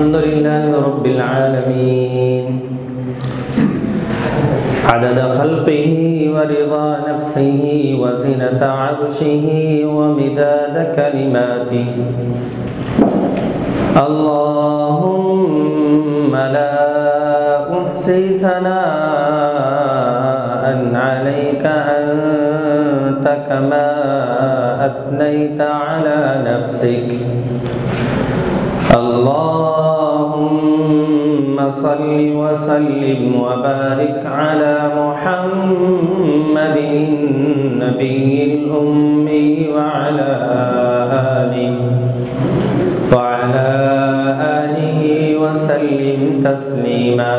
الحمد لله رب العالمين عدد خلقه ورضا نفسه وزنة عرشه ومداد كلماته. اللهم لا أحصي ثناء عليك أنت كما أثنيت على نفسك. اللهم صل وسلم وبارك على محمد النبي الأمي وعلى آله وعلى آله وسلم تسليما.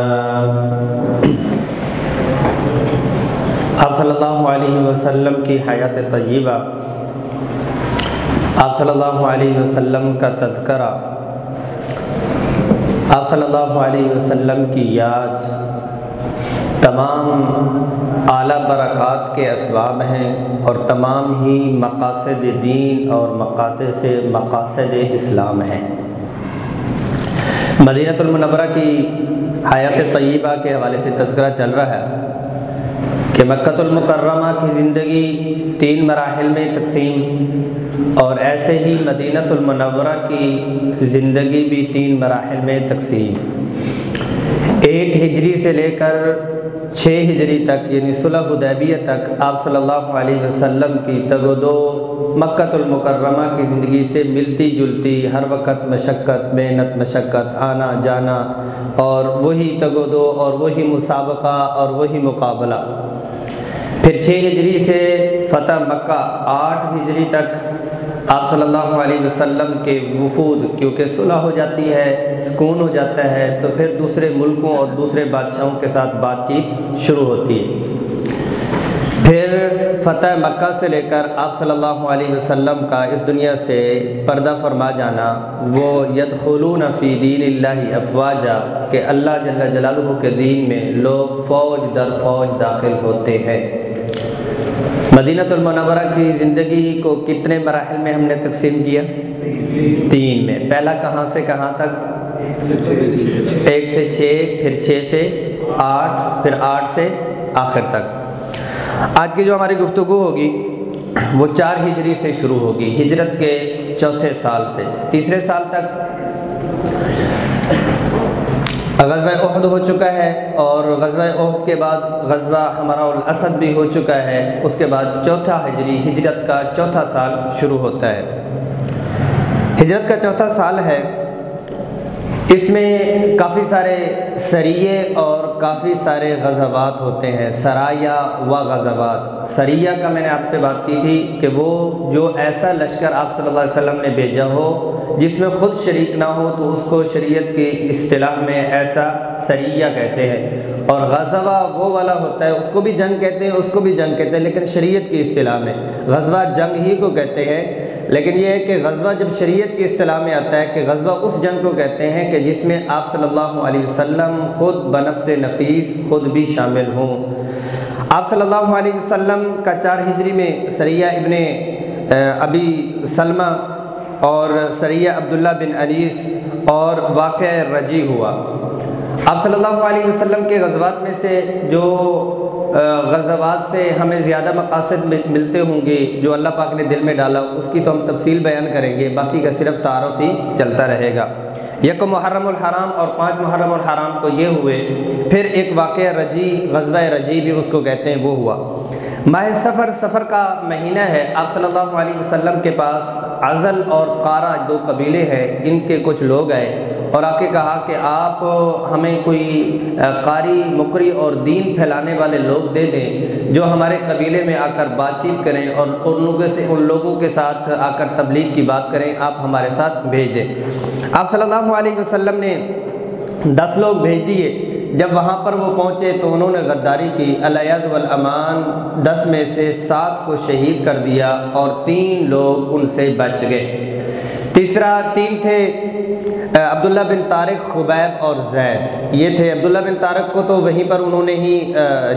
آپ صلى الله عليه وسلم کی حیات طيبة آپ صلى الله عليه وسلم کا تذکرہ آپ صلی اللہ علیہ وسلم کی یاد تمام اعلیٰ برکات کے اسباب ہیں اور تمام ہی مقاصد دین اور مقاصد سے مقاصد اسلام ہیں۔ مدینہ المنورہ کی حیات طیبہ کے حوالے سے تذکرہ چل رہا ہے۔ کہ مکۃ المکرمہ کی زندگی تین مراحل میں تقسیم اور ایسے ہی مدینہ المنورہ کی زندگی بھی تین مراحل میں تقسیم۔ ایک ہجری سے لے کر چھ ہجری تک یعنی صلح حدیبیہ تک، آپ صلی اللہ علیہ وسلم کی تگ و دو مکۃ المکرمہ کی زندگی سے ملتی جلتی، ہر وقت مشقت، محنت، مشقت، آنا جانا، اور وہی تگ و دو، اور وہی مسابقہ، اور وہی مقابلہ۔ پھر چھ ہجری سے فتح مکہ، آٹھ ہجری تک آپ صلی اللہ علیہ وسلم کے وفود، کیونکہ صلح ہو جاتی ہے، سکون ہو جاتا ہے، تو پھر دوسرے ملکوں اور دوسرے بادشاہوں کے ساتھ بات چیت شروع ہوتی ہے۔ پھر فتح مکہ سے لے کر آپ صلی اللہ علیہ وسلم کا اس دنیا سے پردہ فرما جانا، وہ یدخلون فی دین اللہ افواجہ کہ اللہ جل جلالہ کے دین میں لوگ فوج در فوج داخل ہوتے ہیں۔ مدینہ المنورہ کی زندگی کو کتنے مراحل میں ہم نے تقسیم کیا؟ تین میں۔ پہلا کہاں سے کہاں تک؟ ایک سے چھ، پھر چھ سے آٹھ، پھر آٹھ سے آخر تک۔ آج کی جو ہماری گفتگو ہوگی، وہ چار ہجری سے شروع ہوگی، ہجرت کے چوتھے سال سے۔ تیسرے سال تک غزوہ احد ہو چکا ہے اور غزوہ احد کے بعد غزوہ ہمارا الاسد بھی ہو چکا ہے۔ اس کے بعد چوتھا ہجری، ہجرت کا چوتھا سال شروع ہوتا ہے۔ ہجرت کا چوتھا سال ہے۔ اس میں کافی سارے سریے اور کافی سارے غزوات ہوتے ہیں سرایہ و غزوات۔ سریہ کا میں نے آپ سے بات کی تھی کہ وہ جو ایسا لشکر آپ صلی اللہ علیہ وسلم نے بھیجا ہو، جس میں خود شریک نہ ہو، تو اس کو شریعت کی اصطلاح میں ایسا سریہ کہتے ہیں۔ اور غزوہ وہ والا ہوتا ہے، اس کو بھی جنگ کہتے ہیں، اس کو بھی جنگ کہتے ہیں، لیکن شریعت کی اصطلاح میں۔ غزوہ جنگ ہی کو کہتے ہیں لیکن یہ ہے کہ غزوہ جب شریعت کی اصطلاح میں آتا ہے کہ غزوہ اس جنگ کو کہتے ہیں کہ جس میں آپ صلی اللہ علیہ وسلم خود بنفس نفیس خود بھی شامل ہوں۔ آپ صلی اللہ علیہ وسلم کا چار ہجری میں سریہ ابن ابی سلمہ اور سریہ عبداللہ بن انیس اور واقع رجی ہوا۔ آپ صلی اللہ علیہ وسلم کے غزوات میں سے جو غزوات سے ہمیں زیادہ مقاصد ملتے ہوں گے جو اللہ پاک نے دل میں ڈالا، اس کی تو ہم تفصیل بیان کریں گے، باقی کا صرف تعارف ہی چلتا رہے گا۔ یک محرم الحرام اور پانچ محرم الحرام کو یہ ہوئے، پھر ایک واقعہ رجی، غزوہ رجی بھی اس کو کہتے ہیں، وہ ہوا۔ ماہ سفر سفر کا مہینہ ہے، آپ صلی اللہ علیہ وسلم کے پاس عزل اور قارا دو قبیلے ہیں، ان کے کچھ لوگ آئے اور آ کے کہا کہ آپ ہمیں کوئی قاری مقری اور دین پھیلانے والے لوگ دے دیں، جو ہمارے قبیلے میں آ کر بات چیت کریں اور ان لوگوں سے ان لوگوں کے ساتھ آ کر تبلیغ کی بات کریں، آپ ہمارے ساتھ بھیج دیں۔ آپ صلی اللہ علیہ وسلم نے دس لوگ بھیج دیے۔ جب وہاں پر وہ پہنچے تو انہوں نے غداری کی علیہ والامان، دس میں سے سات کو شہید کر دیا اور تین لوگ ان سے بچ گئے۔ تیسرا تین تھے عبداللہ بن طارق، خبیب اور زید۔ یہ تھے، عبداللہ بن طارق کو تو وہیں پر انہوں نے ہی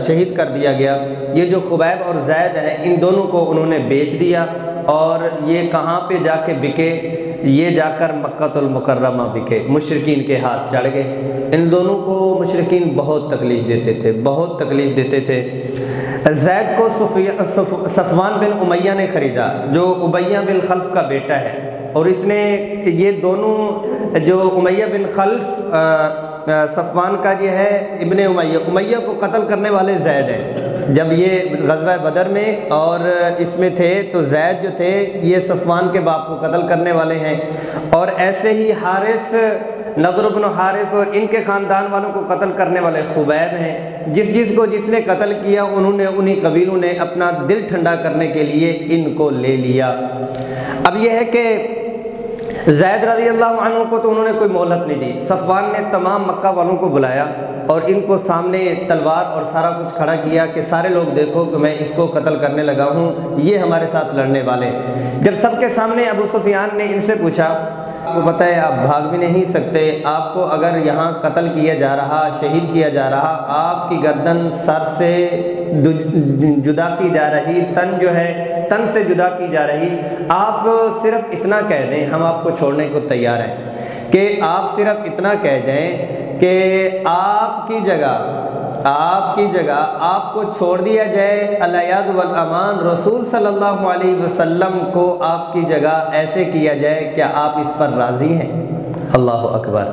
شہید کر دیا گیا۔ یہ جو خبیب اور زید ہیں، ان دونوں کو انہوں نے بیچ دیا اور یہ کہاں پہ جا کے بکے؟ یہ جا کر مکہ المکرمہ بکے مشرقین کے ہاتھ چڑھ گئے۔ ان دونوں کو مشرقین بہت تکلیف دیتے تھے، بہت تکلیف دیتے تھے۔ زید کو صفوان بن امیہ نے خریدا، جو ابیہ بن خلف کا بیٹا ہے۔ اور اس نے یہ دونوں، جو امیہ بن خلف صفوان کا یہ ہے، ابن امیہ امیہ کو قتل کرنے والے زید ہیں۔ جب یہ غزوہ بدر میں اور اس میں تھے تو زید جو تھے یہ صفوان کے باپ کو قتل کرنے والے ہیں۔ اور ایسے ہی حارث نظر بن حارث اور ان کے خاندان والوں کو قتل کرنے والے خبیب ہیں۔ جس جس کو جس نے قتل کیا، انہوں نے، انہی قبیلوں نے اپنا دل ٹھنڈا کرنے کے لیے ان کو لے لیا۔ اب یہ ہے کہ زید رضی اللہ عنہ کو تو انہوں نے کوئی مہلت نہیں دی۔ صفوان نے تمام مکہ والوں کو بلایا۔ اور ان کو سامنے تلوار اور سارا کچھ کھڑا کیا کہ سارے لوگ دیکھو کہ میں اس کو قتل کرنے لگا ہوں، یہ ہمارے ساتھ لڑنے والے۔ جب سب کے سامنے ابو سفیان نے ان سے پوچھا، آپ کو پتہ ہے، آپ بھاگ بھی نہیں سکتے۔ آپ کو اگر یہاں قتل کیا جا رہا، شہید کیا جا رہا، آپ کی گردن سر سے جدا کی جا رہی، تن جو ہے، تن سے جدا کی جا رہی، آپ صرف اتنا کہہ دیں، ہم آپ کو چھوڑنے کو تیار ہیں۔ کہ آپ صرف اتنا کہہ دیں کہ آپ کی جگہ، آپ کی جگہ آپ کو چھوڑ دیا جائے۔ علیہ والامان، رسول صلی اللہ علیہ وسلم کو آپ کی جگہ ایسے کیا جائے کیا آپ اس پر راضی ہیں؟ اللہ اکبر۔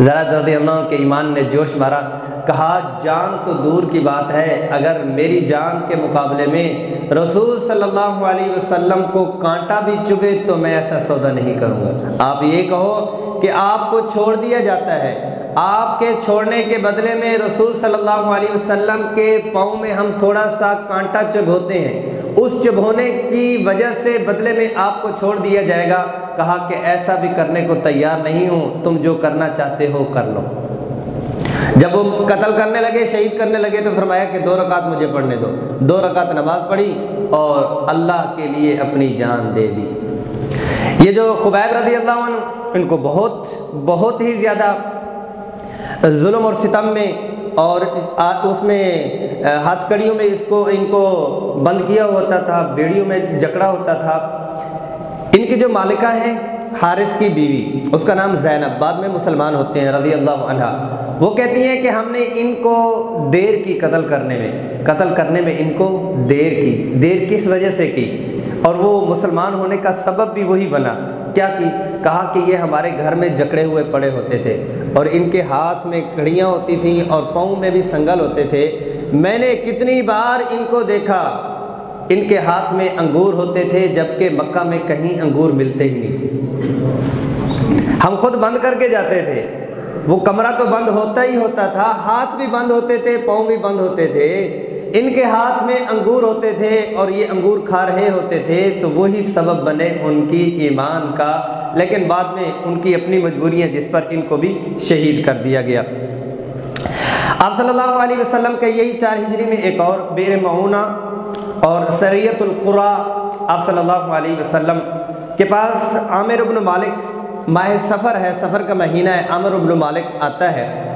ذرا رضی اللہ کے ایمان نے جوش مارا۔ کہا، جان تو دور کی بات ہے، اگر میری جان کے مقابلے میں رسول صلی اللہ علیہ وسلم کو کانٹا بھی چبے تو میں ایسا سودا نہیں کروں گا۔ آپ یہ کہو کہ آپ کو چھوڑ دیا جاتا ہے۔ آپ کے چھوڑنے کے بدلے میں رسول صلی اللہ علیہ وسلم کے پاؤں میں ہم تھوڑا سا کانٹا چبھوتے ہیں۔ اس چبھونے کی وجہ سے بدلے میں آپ کو چھوڑ دیا جائے گا۔ کہا کہ ایسا بھی کرنے کو تیار نہیں ہوں۔ تم جو کرنا چاہتے ہو کر لو۔ جب وہ قتل کرنے لگے، شہید کرنے لگے تو فرمایا کہ دو رکعت مجھے پڑھنے دو۔ دو رکعت نماز پڑھی اور اللہ کے لیے اپنی جان دے دی۔ یہ جو خبیب رضی اللہ عنہ، ان کو بہت بہت ہی زیادہ ظلم اور ستم میں اور اس میں ہاتھ کڑیوں میں اس کو، ان کو بند کیا ہوتا تھا، بیڑیوں میں جکڑا ہوتا تھا۔ ان کی جو مالکہ ہیں، حارث کی بیوی، اس کا نام زینب، بعد میں مسلمان ہوتے ہیں، رضی اللہ عنہ۔ وہ کہتی ہیں کہ ہم نے ان کو دیر کی قتل کرنے میں، قتل کرنے میں ان کو دیر کی۔ دیر کس وجہ سے کی؟ اور وہ مسلمان ہونے کا سبب بھی وہی بنا۔ کیا کی کہا کہ یہ ہمارے گھر میں جکڑے ہوئے پڑے ہوتے تھے اور ان کے ہاتھ میں کڑیاں ہوتی تھیں اور پاؤں میں بھی سنگل ہوتے تھے۔ میں نے کتنی بار ان کو دیکھا۔ ان کے ہاتھ میں انگور ہوتے تھے جبکہ مکہ میں کہیں انگور ملتے ہی نہیں تھے۔ ہم خود بند کر کے جاتے تھے۔ وہ کمرہ تو بند ہوتا ہی ہوتا تھا، ہاتھ بھی بند ہوتے تھے، پاؤں بھی بند ہوتے تھے۔ ان کے ہاتھ میں انگور ہوتے تھے اور یہ انگور کھا رہے ہوتے تھے، تو وہی سبب بنے ان کی ایمان کا۔ لیکن بعد میں ان کی اپنی مجبوریاں جس پر ان کو بھی شہید کر دیا گیا۔ آپ صلی اللہ علیہ وسلم کے یہی چار ہجری میں ایک اور بیر معونہ اور سریت القرا آپ صلی اللہ علیہ وسلم کے پاس عامر ابن مالک ماہ سفر ہے۔ سفر کا مہینہ ہے، عامر ابن مالک آتا ہے۔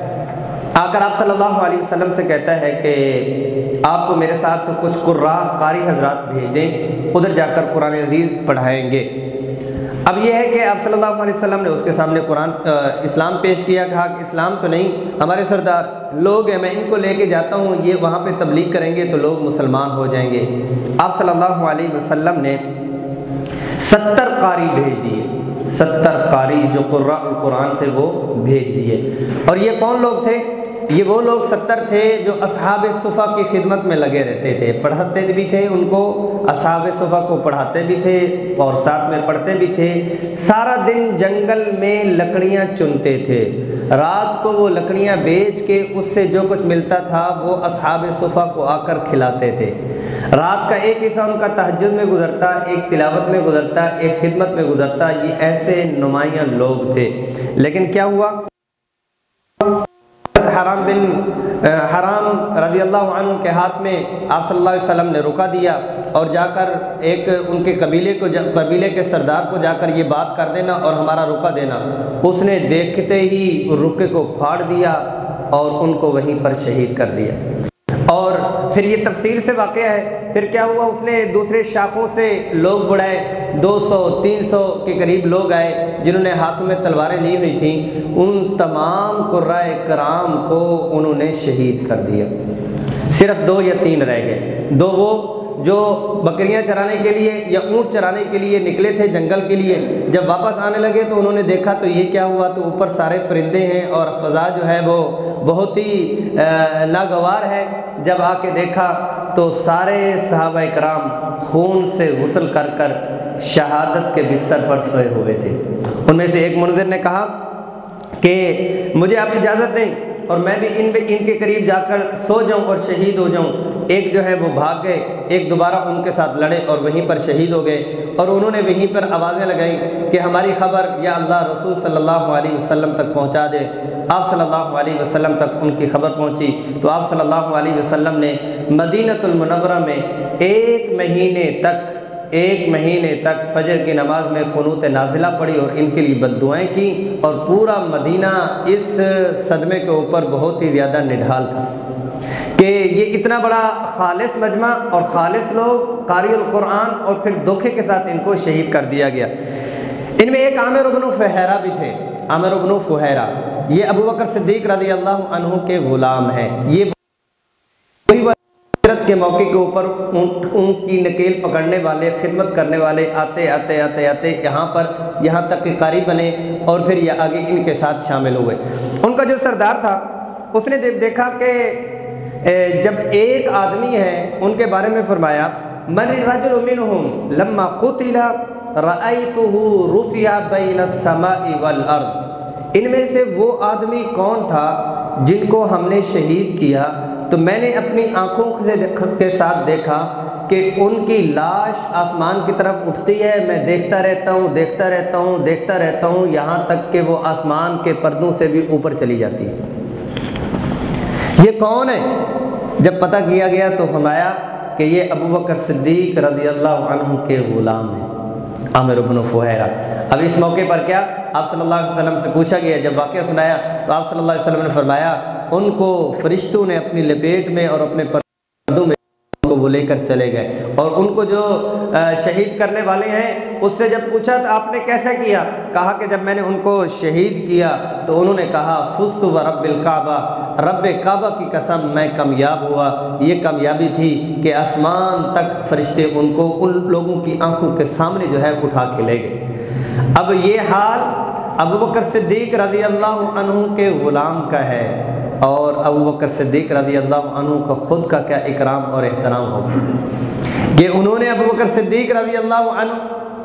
آ کر آپ صلی اللہ علیہ وسلم سے کہتا ہے کہ آپ کو میرے ساتھ کچھ قرآ قاری حضرات بھیج دیں، ادھر جا کر قرآن عزیز پڑھائیں گے۔ اب یہ ہے کہ آپ صلی اللہ علیہ وسلم نے اس کے سامنے قرآن اسلام پیش کیا، کہا کہ اسلام تو نہیں، ہمارے سردار لوگ ہیں، میں ان کو لے کے جاتا ہوں، یہ وہاں پہ تبلیغ کریں گے تو لوگ مسلمان ہو جائیں گے۔ آپ صلی اللہ علیہ وسلم نے ستر قاری بھیج دیے۔ ستر قاری جو قرآن تھے وہ بھیج دیے۔ اور یہ کون لوگ تھے؟ یہ وہ لوگ ستر تھے جو اصحاب صفحہ کی خدمت میں لگے رہتے تھے۔ پڑھاتے بھی تھے ان کو، اصحاب صفحہ کو پڑھاتے بھی تھے اور ساتھ میں پڑھتے بھی تھے۔ سارا دن جنگل میں لکڑیاں چنتے تھے۔ رات کو وہ لکڑیاں بیچ کے اس سے جو کچھ ملتا تھا وہ اصحاب صفحہ کو آ کر کھلاتے تھے۔ رات کا ایک حصہ ان کا تہجد میں گزرتا، ایک تلاوت میں گزرتا، ایک خدمت میں گزرتا۔ یہ ایسے نمایاں لوگ تھے۔ لیکن کیا ہوا؟ حرام بن حرام رضی اللہ عنہ کے ہاتھ میں آپ صلی اللہ علیہ وسلم نے رکا دیا اور جا کر ایک ان کے قبیلے کو قبیلے کے سردار کو جا کر یہ بات کر دینا اور ہمارا رکا دینا۔ اس نے دیکھتے ہی رکے کو پھاڑ دیا اور ان کو وہیں پر شہید کر دیا۔ اور پھر یہ تفصیل سے واقعہ ہے، پھر کیا ہوا؟ اس نے دوسرے شاخوں سے لوگ بڑھائے۔ دو سو، تین سو کے قریب لوگ آئے جنہوں نے ہاتھوں میں تلواریں لی ہوئی تھیں۔ ان تمام قرائے کرام کو انہوں نے شہید کر دیا۔ صرف دو یا تین رہ گئے۔ دو وہ جو بکریاں چرانے کے لیے یا اونٹ چرانے کے لیے نکلے تھے جنگل کے لیے، جب واپس آنے لگے تو انہوں نے دیکھا تو یہ کیا ہوا، تو اوپر سارے پرندے ہیں اور فضا جو ہے وہ بہت ہی ناگوار ہے۔ جب آ کے دیکھا تو سارے صحابہ کرام خون سے غسل کر کر شہادت کے بستر پر سوئے ہوئے تھے۔ ان میں سے ایک منظر نے کہا کہ مجھے آپ اجازت دیں۔ اور میں بھی ان ان کے قریب جا کر سو جاؤں اور شہید ہو جاؤں۔ ایک جو ہے وہ بھاگ گئے، ایک دوبارہ ان کے ساتھ لڑے اور وہیں پر شہید ہو گئے۔ اور انہوں نے وہیں پر آوازیں لگائیں کہ ہماری خبر یا اللہ رسول صلی اللہ علیہ وسلم تک پہنچا دے۔ آپ صلی اللہ علیہ وسلم تک ان کی خبر پہنچی۔ تو آپ صلی اللہ علیہ وسلم نے مدینۃ المنورہ میں ایک مہینے تک ایک مہینے تک فجر کی نماز میں قنوت نازلہ پڑی اور ان کے لیے بد دعائیں کی اور پورا مدینہ اس صدمے کے اوپر بہت ہی زیادہ نڈھال تھا کہ یہ اتنا بڑا خالص مجمع اور خالص لوگ قاری القرآن اور پھر دھوکے کے ساتھ ان کو شہید کر دیا گیا۔ ان میں ایک عامر ابن فہرا بھی تھے۔ عامر ابن فہرا یہ ابو بکر صدیق رضی اللہ عنہ کے غلام ہیں۔ یہ کے موقع کے اوپر اونٹ اونٹ کی نکیل پکڑنے والے، خدمت کرنے والے آتے آتے آتے آتے یہاں پر، یہاں تک کہ قاری بنے اور پھر یہ آگے ان کے ساتھ شامل ہوئے۔ ان کا جو سردار تھا، اس نے دیکھا کہ جب ایک آدمی ہے، ان کے بارے میں فرمایا، من رجل منہم لما قتل رأیتہ رفع بین السماء والارض ان میں سے وہ آدمی کون تھا جن کو ہم نے شہید کیا تو میں نے اپنی آنکھوں سے کے ساتھ دیکھا کہ ان کی لاش آسمان کی طرف اٹھتی ہے۔ میں دیکھتا رہتا ہوں، دیکھتا رہتا ہوں، دیکھتا رہتا ہوں، یہاں تک کہ وہ آسمان کے پردوں سے بھی اوپر چلی جاتی ہے۔ یہ کون ہے؟ جب پتہ کیا گیا تو فرمایا کہ یہ ابو بکر صدیق رضی اللہ عنہ کے غلام ہیں۔ عامر بن فہیرہ۔ اب اس موقع پر کیا آپ صلی اللہ علیہ وسلم سے پوچھا گیا، جب واقعہ سنایا تو آپ صلی اللہ علیہ وسلم نے فرمایا، ان کو فرشتوں نے اپنی لپیٹ میں اور اپنے پر وہ لے کر چلے گئے۔ اور ان کو جو شہید کرنے والے ہیں، اس سے جب پوچھا تو آپ نے کیسے کیا؟ کہا کہ جب میں نے ان کو شہید کیا تو انہوں نے کہا، فست و رب الکعبہ رب کعبہ کی قسم، میں کامیاب ہوا۔ یہ کامیابی تھی کہ آسمان تک فرشتے ان کو، ان لوگوں کی آنکھوں کے سامنے جو ہے اٹھا کے لے گئے۔ اب یہ حال ابو بکر صدیق رضی اللہ عنہ کے غلام کا ہے۔ اور ابو بکر صدیق رضی اللہ عنہ کا خود کا کیا اکرام اور احترام ہوگا؟ کہ انہوں نے ابو بکر صدیق رضی اللہ عنہ،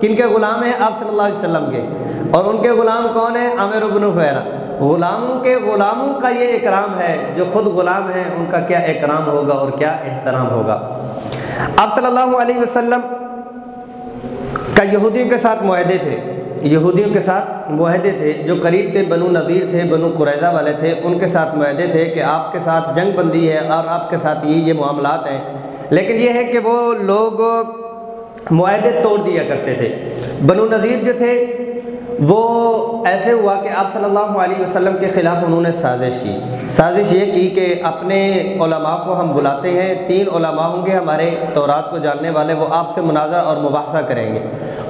کن کے غلام ہیں آپ صلی اللہ علیہ وسلم کے؟ اور ان کے غلام کون ہیں؟ عامر ابن فیرا غلاموں کے غلاموں کا یہ اکرام ہے، جو خود غلام ہیں، ان کا کیا اکرام ہوگا اور کیا احترام ہوگا؟ آپ صلی اللہ علیہ وسلم کا یہودیوں کے ساتھ معاہدے تھے۔ یہودیوں کے ساتھ معاہدے تھے، جو قریب تھے، بنو نذیر تھے، بنو قریضہ والے تھے، ان کے ساتھ معاہدے تھے کہ آپ کے ساتھ جنگ بندی ہے اور آپ کے ساتھ یہ یہ معاملات ہیں۔ لیکن یہ ہے کہ وہ لوگ معاہدے توڑ دیا کرتے تھے۔ بنو نذیر جو تھے وہ ایسے ہوا کہ آپ صلی اللہ علیہ وسلم کے خلاف انہوں نے سازش کی۔ سازش یہ کی کہ اپنے علماء کو ہم بلاتے ہیں، تین علماء ہوں گے ہمارے تورات کو جاننے والے، وہ آپ سے مناظر اور مباحثہ کریں گے۔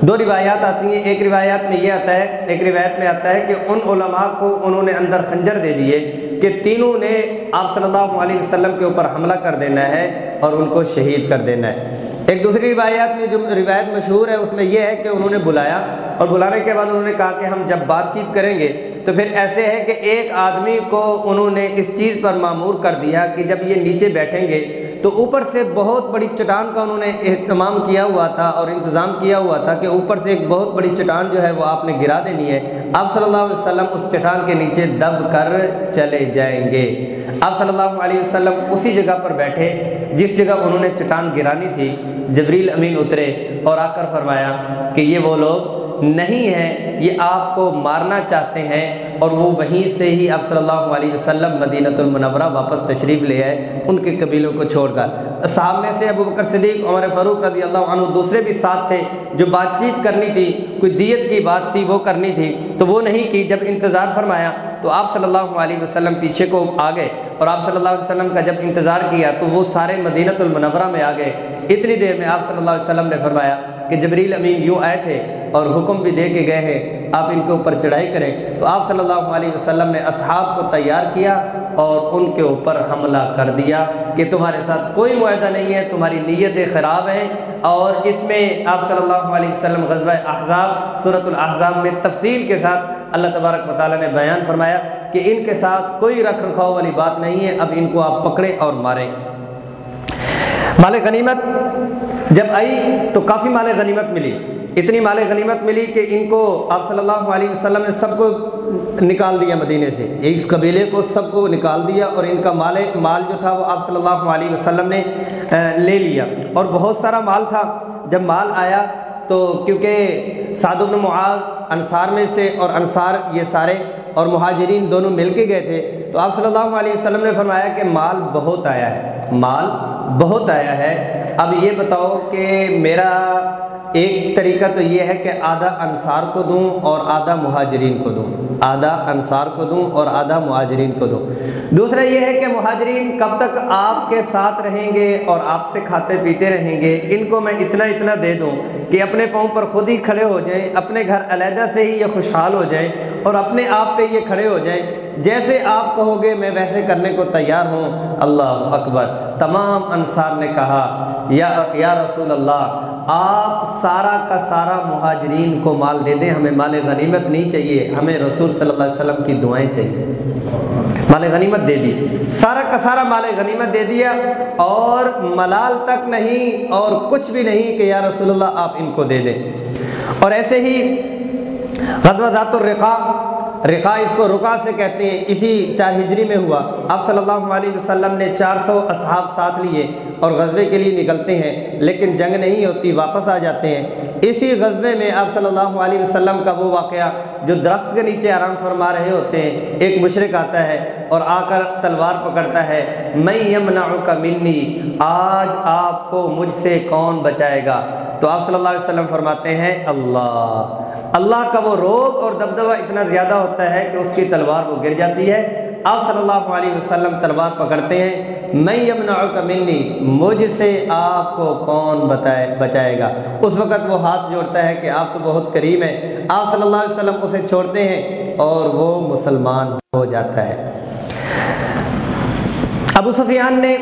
دو روایات آتی ہیں، ایک روایات میں یہ آتا ہے، ایک روایت میں آتا ہے کہ ان علماء کو انہوں نے اندر خنجر دے دیے کہ تینوں نے آپ صلی اللہ علیہ وسلم کے اوپر حملہ کر دینا ہے اور ان کو شہید کر دینا ہے۔ ایک دوسری روایات میں جو روایت مشہور ہے، اس میں یہ ہے کہ انہوں نے بلایا اور بلانے کے بعد انہوں نے کہا کہ ہم جب بات چیت کریں گے تو پھر ایسے ہے کہ ایک آدمی کو انہوں نے اس چیز پر معمور کر دیا کہ جب یہ نیچے بیٹھیں گے تو اوپر سے بہت بڑی چٹان کا انہوں نے اہتمام کیا ہوا تھا اور انتظام کیا ہوا تھا کہ اوپر سے ایک بہت بڑی چٹان جو ہے وہ آپ نے گرا دینی ہے۔ آپ صلی اللہ علیہ وسلم اس چٹان کے نیچے دب کر چلے جائیں گے۔ آپ صلی اللہ علیہ وسلم اسی جگہ پر بیٹھے جس جگہ انہوں نے چٹان گرانی تھی۔ جبریل امین اترے اور آ کر فرمایا کہ یہ وہ لوگ نہیں ہے، یہ آپ کو مارنا چاہتے ہیں۔ اور وہ وہیں سے ہی آپ صلی اللہ علیہ وسلم مدینہ المنورہ واپس تشریف لے آئے، ان کے قبیلوں کو چھوڑ کر۔ صاحب میں سے ابو بکر صدیق، عمر فاروق رضی اللہ عنہ دوسرے بھی ساتھ تھے، جو بات چیت کرنی تھی، کوئی دیت کی بات تھی، وہ کرنی تھی۔ تو وہ نہیں کی، جب انتظار فرمایا تو آپ صلی اللہ علیہ وسلم پیچھے کو آ گئے اور آپ صلی اللہ علیہ وسلم کا جب انتظار کیا تو وہ سارے مدینہ المنورہ میں آ گئے۔ اتنی دیر میں آپ صلی اللہ علیہ وسلم نے فرمایا کہ جبریل امین یوں آئے تھے اور حکم بھی دے کے گئے ہیں۔ آپ ان کے اوپر چڑھائی کریں۔ تو آپ صلی اللہ علیہ وسلم نے اصحاب کو تیار کیا اور ان کے اوپر حملہ کر دیا کہ تمہارے ساتھ کوئی معاہدہ نہیں ہے، تمہاری نیتیں خراب ہیں۔ اور اس میں آپ صلی اللہ علیہ وسلم غزوہ احزاب صورت الاحزاب میں تفصیل کے ساتھ اللہ تبارک و تعالیٰ نے بیان فرمایا کہ ان کے ساتھ کوئی رکھ رکھاؤ والی بات نہیں ہے، اب ان کو آپ پکڑیں اور ماریں۔ مال غنیمت جب آئی تو کافی مال غنیمت ملی۔ اتنی مال غنیمت ملی کہ ان کو آپ صلی اللہ علیہ وسلم نے سب کو نکال دیا مدینے سے۔ اس قبیلے کو سب کو نکال دیا اور ان کا مال مال جو تھا وہ آپ صلی اللہ علیہ وسلم نے لے لیا۔ اور بہت سارا مال تھا۔ جب مال آیا تو کیونکہ سعد بن معاذ انصار میں سے اور انصار یہ سارے اور مہاجرین دونوں مل کے گئے تھے، تو آپ صلی اللہ علیہ وسلم نے فرمایا کہ مال بہت آیا ہے۔ مال بہت آیا ہے۔ اب یہ بتاؤ کہ میرا ایک طریقہ تو یہ ہے کہ آدھا انصار کو دوں اور آدھا مہاجرین کو دوں، آدھا انصار کو دوں اور آدھا مہاجرین کو دوں۔ دوسرا یہ ہے کہ مہاجرین کب تک آپ کے ساتھ رہیں گے اور آپ سے کھاتے پیتے رہیں گے، ان کو میں اتنا اتنا دے دوں کہ اپنے پاؤں پر خود ہی کھڑے ہو جائیں، اپنے گھر علیحدہ سے ہی یہ خوشحال ہو جائیں اور اپنے آپ پہ یہ کھڑے ہو جائیں۔ جیسے آپ کہو گے میں ویسے کرنے کو تیار ہوں۔ اللہ اکبر۔ تمام انصار نے کہا، یا یا رسول اللہ، آپ سارا کا سارا مہاجرین کو مال دے دیں، ہمیں مال غنیمت نہیں چاہیے، ہمیں رسول صلی اللہ علیہ وسلم کی دعائیں چاہیے۔ مال غنیمت دے دی۔ سارا کا سارا مال غنیمت دے دیا، اور ملال تک نہیں، اور کچھ بھی نہیں کہ یا رسول اللہ، آپ ان کو دے دیں۔ اور ایسے ہی غزوہ ذات الرقا رقا اس کو رقا سے کہتے ہیں، اسی چار ہجری میں ہوا۔ آپ صلی اللہ علیہ وسلم نے چار سو اصحاب ساتھ لیے اور غزبے کے لیے نکلتے ہیں، لیکن جنگ نہیں ہوتی، واپس آ جاتے ہیں۔ اسی غزبے میں آپ صلی اللہ علیہ وسلم کا وہ واقعہ جو درخت کے نیچے آرام فرما رہے ہوتے ہیں، ایک مشرق آتا ہے اور آ کر تلوار پکڑتا ہے میں یمنا کا منی، آج آپ کو مجھ سے کون بچائے گا؟ تو آپ صلی اللہ علیہ وسلم فرماتے ہیں، اللہ. اللہ کا وہ روب اور دبدبہ اتنا زیادہ ہوتا ہے کہ اس کی تلوار وہ گر جاتی ہے۔ آپ صلی اللہ علیہ وسلم تلوار پکڑتے ہیں میں یمنا کا مجھ سے آپ کو کون بتائے، بچائے گا؟ اس وقت وہ ہاتھ جوڑتا ہے کہ آپ تو بہت قریب ہیں۔ آپ صلی اللہ علیہ وسلم اسے چھوڑتے ہیں اور وہ مسلمان ہو جاتا ہے۔ ابو سفیان نے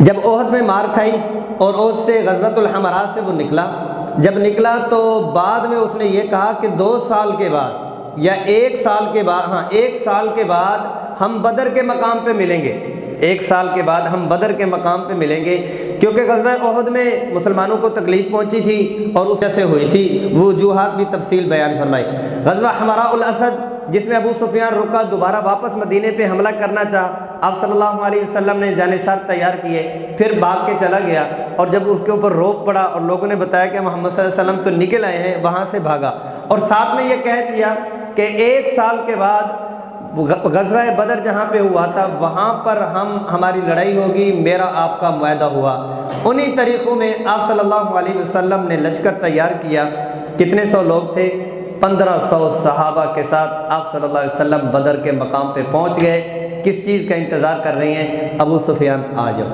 جب عہد میں مار کھائی اور عہد سے غزرت الحمرات سے وہ نکلا۔ جب نکلا تو بعد میں اس نے یہ کہا کہ دو سال کے بعد یا ایک سال کے بعد ہاں ایک سال کے بعد ہم بدر کے مقام پہ ملیں گے۔ ایک سال کے بعد ہم بدر کے مقام پہ ملیں گے، کیونکہ غزوہ عہد میں مسلمانوں کو تکلیف پہنچی تھی اور اس سے ہوئی تھی۔ وہ وجوہات بھی تفصیل بیان فرمائی غزوہ ہمارا الاسد، جس میں ابو سفیان رکا دوبارہ واپس مدینے پہ حملہ کرنا چاہ آپ صلی اللہ علیہ وسلم نے جانے سار تیار کیے، پھر بھاگ کے چلا گیا۔ اور جب اس کے اوپر روپ پڑا اور لوگوں نے بتایا کہ محمد صلی اللہ علیہ وسلم تو نکل آئے ہیں، وہاں سے بھاگا۔ اور ساتھ میں یہ کہہ دیا کہ ایک سال کے بعد غزوہ بدر جہاں پہ ہوا تھا، وہاں پر ہم، ہماری لڑائی ہوگی، میرا آپ کا معاہدہ ہوا۔ انہی طریقوں میں آپ صلی اللہ علیہ وسلم نے لشکر تیار کیا۔ کتنے سو لوگ تھے؟ پندرہ سو صحابہ کے ساتھ آپ صلی اللہ علیہ وسلم بدر کے مقام پہ پہنچ گئے۔ کس چیز کا انتظار کر رہے ہیں؟ ابو سفیان، آ جاؤ۔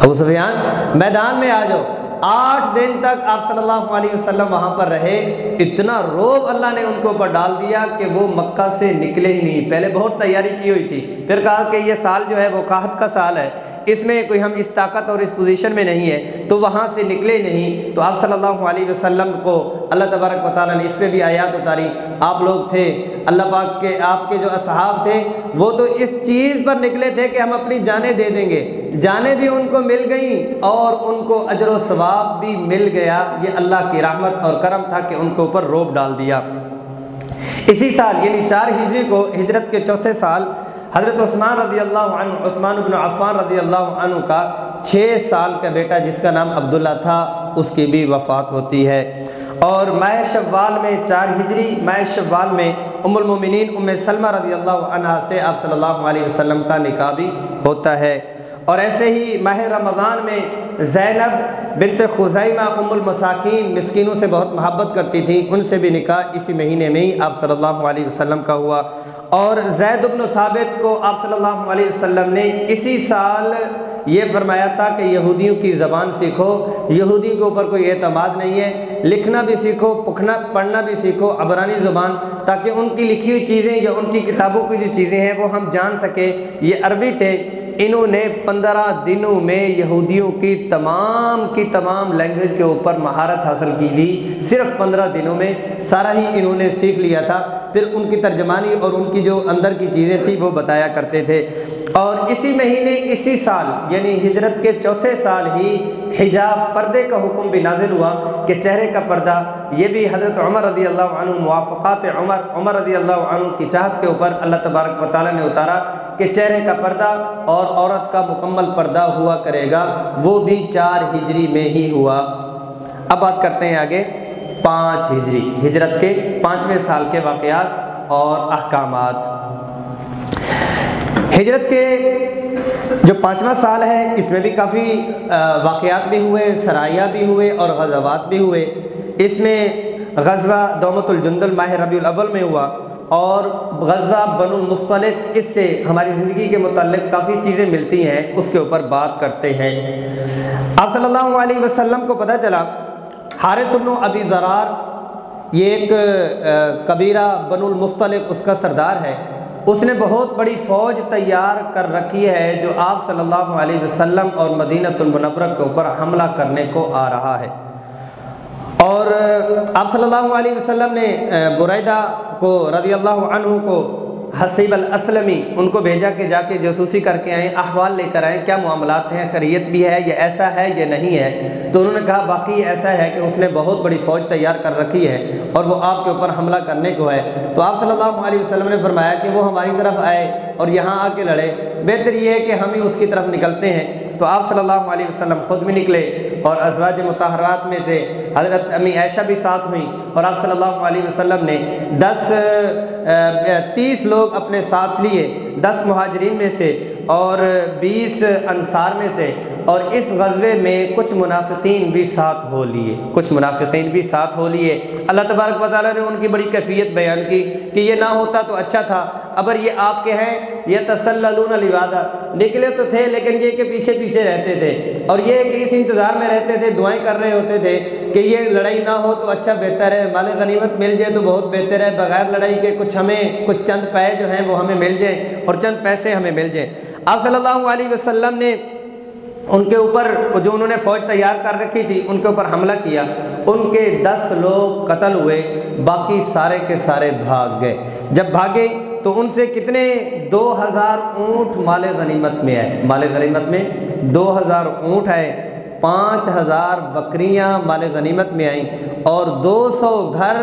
ابو سفیان، میدان میں آ جاؤ۔ آٹھ دن تک آپ صلی اللہ علیہ وسلم وہاں پر رہے، اتنا روب اللہ نے ان کے اوپر ڈال دیا کہ وہ مکہ سے نکلے ہی نہیں۔ پہلے بہت تیاری کی ہوئی تھی، پھر کہا کہ یہ سال جو ہے وہ کاہت کا سال ہے۔ اس میں کوئی ہم اس طاقت اور اس پوزیشن میں نہیں ہے تو وہاں سے نکلے نہیں۔ تو آپ صلی اللہ علیہ وسلم کو اللہ تبارک و تعالیٰ نے اس پہ بھی آیات اتاری۔ آپ لوگ تھے، اللہ پاک کے، آپ کے جو اصحاب تھے، وہ تو اس چیز پر نکلے تھے کہ ہم اپنی جانیں دے دیں گے۔ جانیں بھی ان کو مل گئیں اور ان کو اجر و ثواب بھی مل گیا۔ یہ اللہ کی رحمت اور کرم تھا کہ ان کے اوپر روب ڈال دیا۔ اسی سال یعنی چار ہجری کو، ہجرت کے چوتھے سال حضرت عثمان رضی اللہ عنہ، عثمان بن عفان رضی اللہ عنہ کا چھ سال کا بیٹا، جس کا نام عبداللہ تھا، اس کی بھی وفات ہوتی ہے۔ اور ماہ شوال میں چار ہجری، ماہ شوال میں ام المومنین ام سلمہ رضی اللہ عنہ سے آپ صلی اللہ علیہ وسلم کا نکاح بھی ہوتا ہے۔ اور ایسے ہی ماہ رمضان میں زینب بنت خزیمہ ام المساکین مسکینوں سے بہت محبت کرتی تھیں ان سے بھی نکاح اسی مہینے میں ہی آپ صلی اللہ علیہ وسلم کا ہوا۔ اور زید بن ثابت کو آپ صلی اللہ علیہ وسلم نے اسی سال یہ فرمایا تھا کہ یہودیوں کی زبان سیکھو یہودیوں کے اوپر کوئی اعتماد نہیں ہے، لکھنا بھی سیکھو، پکھنا، پڑھنا بھی سیکھو، عبرانی زبان، تاکہ ان کی لکھی ہوئی چیزیں یا ان کی کتابوں کی جو چیزیں ہیں وہ ہم جان سکیں۔ یہ عربی تھے۔ انہوں نے پندرہ دنوں میں یہودیوں کی تمام کی تمام لینگویج کے اوپر مہارت حاصل کی لی، صرف پندرہ دنوں میں، سارا ہی انہوں نے سیکھ لیا تھا۔ پھر ان کی ترجمانی اور ان کی جو اندر کی چیزیں تھیں وہ بتایا کرتے تھے۔ اور اسی مہینے، اسی سال یعنی ہجرت کے چوتھے سال ہی حجاب پردے کا حکم بھی نازل ہوا کہ چہرے کا پردہ، یہ بھی حضرت عمر رضی اللہ عنہ، موافقات عمر عمر رضی اللہ عنہ کی چاہت کے اوپر اللہ تبارک و تعالیٰ نے اتارا کہ چہرے کا پردہ اور عورت کا مکمل پردہ ہوا کرے گا، وہ بھی چار ہجری میں ہی ہوا۔ اب بات کرتے ہیں آگے۔ پانچ ہجری، ہجرت کے پانچویں سال کے واقعات اور احکامات۔ ہجرت کے جو پانچواں سال ہے، اس میں بھی کافی واقعات بھی ہوئے سرائیہ بھی ہوئے اور غزوات بھی ہوئے۔ اس میں غزوہ دومت الجند الماہ ربیع الاول میں ہوا اور غزہ بن المصطلق اس سے ہماری زندگی کے متعلق کافی چیزیں ملتی ہیں، اس کے اوپر بات کرتے ہیں۔ آپ صلی اللہ علیہ وسلم کو پتہ چلا حارث بن ابی ذرار یہ ایک کبیرہ بن المصطلق، اس کا سردار ہے۔ اس نے بہت بڑی فوج تیار کر رکھی ہے جو آپ صلی اللہ علیہ وسلم اور مدینہ المنورہ کے اوپر حملہ کرنے کو آ رہا ہے۔ اور آپ صلی اللہ علیہ وسلم نے برعیدہ کو رضی اللہ عنہ کو حسیب الاسلمی، ان کو بھیجا کہ جا کے جاسوسی کر کے آئیں، احوال لے کر آئیں، کیا معاملات ہیں؟ خریت بھی ہے یہ ایسا ہے یہ نہیں ہے؟ تو انہوں نے کہا، باقی ایسا ہے کہ اس نے بہت بڑی فوج تیار کر رکھی ہے اور وہ آپ کے اوپر حملہ کرنے کو ہے۔ تو آپ صلی اللہ علیہ وسلم نے فرمایا کہ وہ ہماری طرف آئے اور یہاں آ کے لڑے۔ بہتر یہ ہے کہ ہم ہی اس کی طرف نکلتے ہیں۔ تو آپ صلی اللہ علیہ وسلم خود بھی نکلے اور ازواج متحرات میں تھے۔ حضرت امی عائشہ بھی ساتھ ہوئیں اور آپ صلی اللہ علیہ وسلم نے دس تیس لوگ اپنے ساتھ لیے۔ دس مہاجرین میں سے اور بیس انصار میں سے، اور اس غزوے میں کچھ منافقین بھی ساتھ ہو لیے۔ کچھ منافقین بھی ساتھ ہو لیے۔ اللہ تبارک و تعالیٰ نے ان کی بڑی کیفیت بیان کی کہ یہ نہ ہوتا تو اچھا تھا۔ اگر یہ آپ کے ہیں، یہ تسلون لبادہ نکلے تو تھے لیکن یہ کہ پیچھے پیچھے رہتے تھے۔ اور یہ کہ اس انتظار میں رہتے تھے، دعائیں کر رہے ہوتے تھے۔ کہ یہ لڑائی نہ ہو تو اچھا بہتر ہے۔ مال غنیمت مل جائے تو بہت بہتر ہے۔ بغیر لڑائی کے کچھ ہمیں، کچھ چند پے جو ہیں وہ ہمیں مل جائیں اور چند پیسے ہمیں مل جائیں۔ آپ صلی اللہ علیہ وسلم نے ان کے اوپر جو انہوں نے فوج تیار کر رکھی تھی، ان کے اوپر حملہ کیا۔ ان کے دس لوگ قتل ہوئے، باقی سارے کے سارے بھاگ گئے۔ جب بھاگے تو ان سے کتنے؟ دو ہزار اونٹ مال غنیمت میں آئے۔ مال غنیمت میں دو ہزار اونٹ آئے۔ پانچ ہزار بکریاں مال غنیمت میں آئیں اور دو سو گھر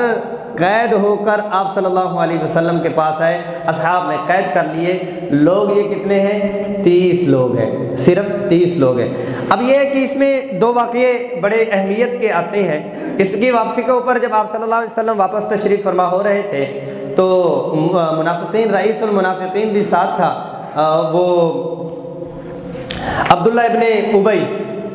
قید ہو کر آپ صلی اللہ علیہ وسلم کے پاس آئے، اصحاب نے قید کر لیے۔ لوگ یہ کتنے ہیں؟ تیس لوگ ہیں، صرف تیس لوگ ہیں۔ اب یہ ہے کہ اس میں دو واقعے بڑے اہمیت کے آتے ہیں۔ اس کی واپسی کے اوپر جب آپ صلی اللہ علیہ وسلم واپس تشریف فرما ہو رہے تھے، تو منافقین، رئیس المنافقین بھی ساتھ تھا۔ وہ عبداللہ ابن ابئی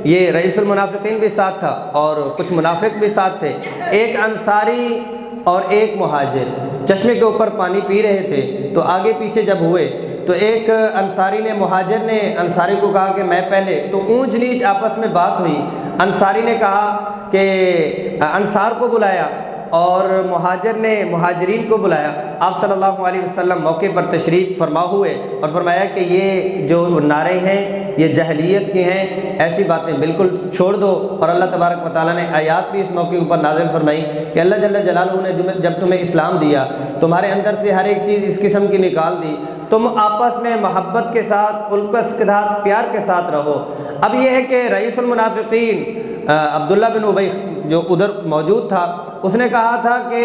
یہ رئیس المنافقین بھی ساتھ تھا اور کچھ منافق بھی ساتھ تھے۔ ایک انصاری اور ایک مہاجر۔ چشمے کے اوپر پانی پی رہے تھے۔ تو آگے پیچھے جب ہوئے، تو ایک انصاری نے، مہاجر نے انصاری کو کہا کہ میں پہلے تو اونچ نیچ آپس میں بات ہوئی۔ انصاری نے کہا کہ انصار کو بلایا۔ اور مہاجر نے مہاجرین کو بلایا۔ آپ صلی اللہ علیہ وسلم موقع پر تشریف فرما ہوئے اور فرمایا کہ یہ جو نعرے ہیں، یہ جہلیت کے ہیں، ایسی باتیں بالکل چھوڑ دو۔ اور اللہ تبارک و تعالیٰ نے آیات بھی اس موقع پر نازل فرمائی کہ اللہ جل جلالہ نے جب تمہیں اسلام دیا، تمہارے اندر سے ہر ایک چیز اس قسم کی نکال دی۔ تم آپس میں محبت کے ساتھ القص کے ساتھ، پیار کے ساتھ رہو۔ اب یہ ہے کہ رئیس المنافقین عبداللہ بن عبی جو ادھر موجود تھا اس نے کہا تھا کہ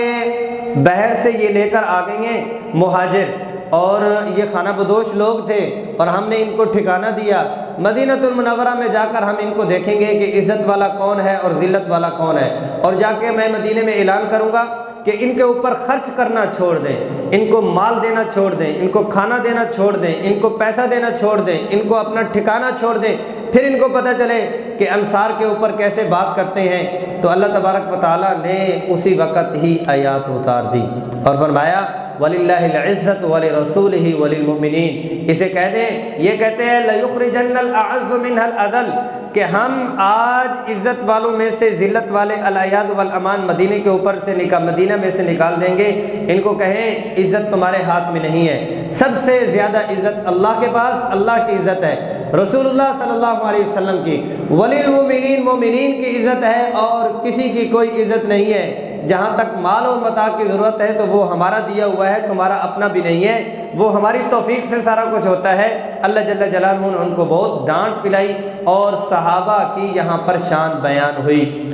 بہر سے یہ لے کر آ گئیں گے مہاجر اور یہ خانہ بدوش لوگ تھے اور ہم نے ان کو ٹھکانہ دیا۔ مدینہ المنورہ میں جا کر ہم ان کو دیکھیں گے کہ عزت والا کون ہے اور ذلت والا کون ہے۔ اور جا کے میں مدینہ میں اعلان کروں گا کہ ان کے اوپر خرچ کرنا چھوڑ دیں، ان کو مال دینا چھوڑ دیں، ان کو کھانا دینا چھوڑ دیں، ان کو پیسہ دینا چھوڑ دیں، ان کو اپنا ٹھکانہ چھوڑ دیں، پھر ان کو پتہ چلے کہ انصار کے اوپر کیسے بات کرتے ہیں۔ تو اللہ تبارک و تعالیٰ نے اسی وقت ہی آیات اتار دی اور فرمایا ولی اللہ العزت ولی رسول ہی ولی المؤمنین اسے کہہ دیں، یہ کہتے ہیں، لَيُخْرِجَنَّ الْأَعَزُّ مِنْهَا الْأَذَلِ۔ کہ ہم آج عزت والوں میں سے ذلت والے الیاد والامان مدینہ کے اوپر سے نکال مدینہ میں سے نکال دیں گے۔ ان کو کہیں عزت تمہارے ہاتھ میں نہیں ہے۔ سب سے زیادہ عزت اللہ کے پاس، اللہ کی عزت ہے۔ رسول اللہ صلی اللہ علیہ وسلم کی ولی المومنین مومنین کی عزت ہے اور کسی کی کوئی عزت نہیں ہے۔ جہاں تک مال و متا کی ضرورت ہے تو وہ ہمارا دیا ہوا ہے، تمہارا اپنا بھی نہیں ہے۔ وہ ہماری توفیق سے سارا کچھ ہوتا ہے۔ اللہ جل جلال نے ان کو بہت ڈانٹ پلائی اور صحابہ کی یہاں پر شان بیان ہوئی۔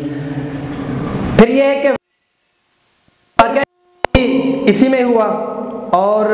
پھر یہ ہے کہ اسی میں ہوا اور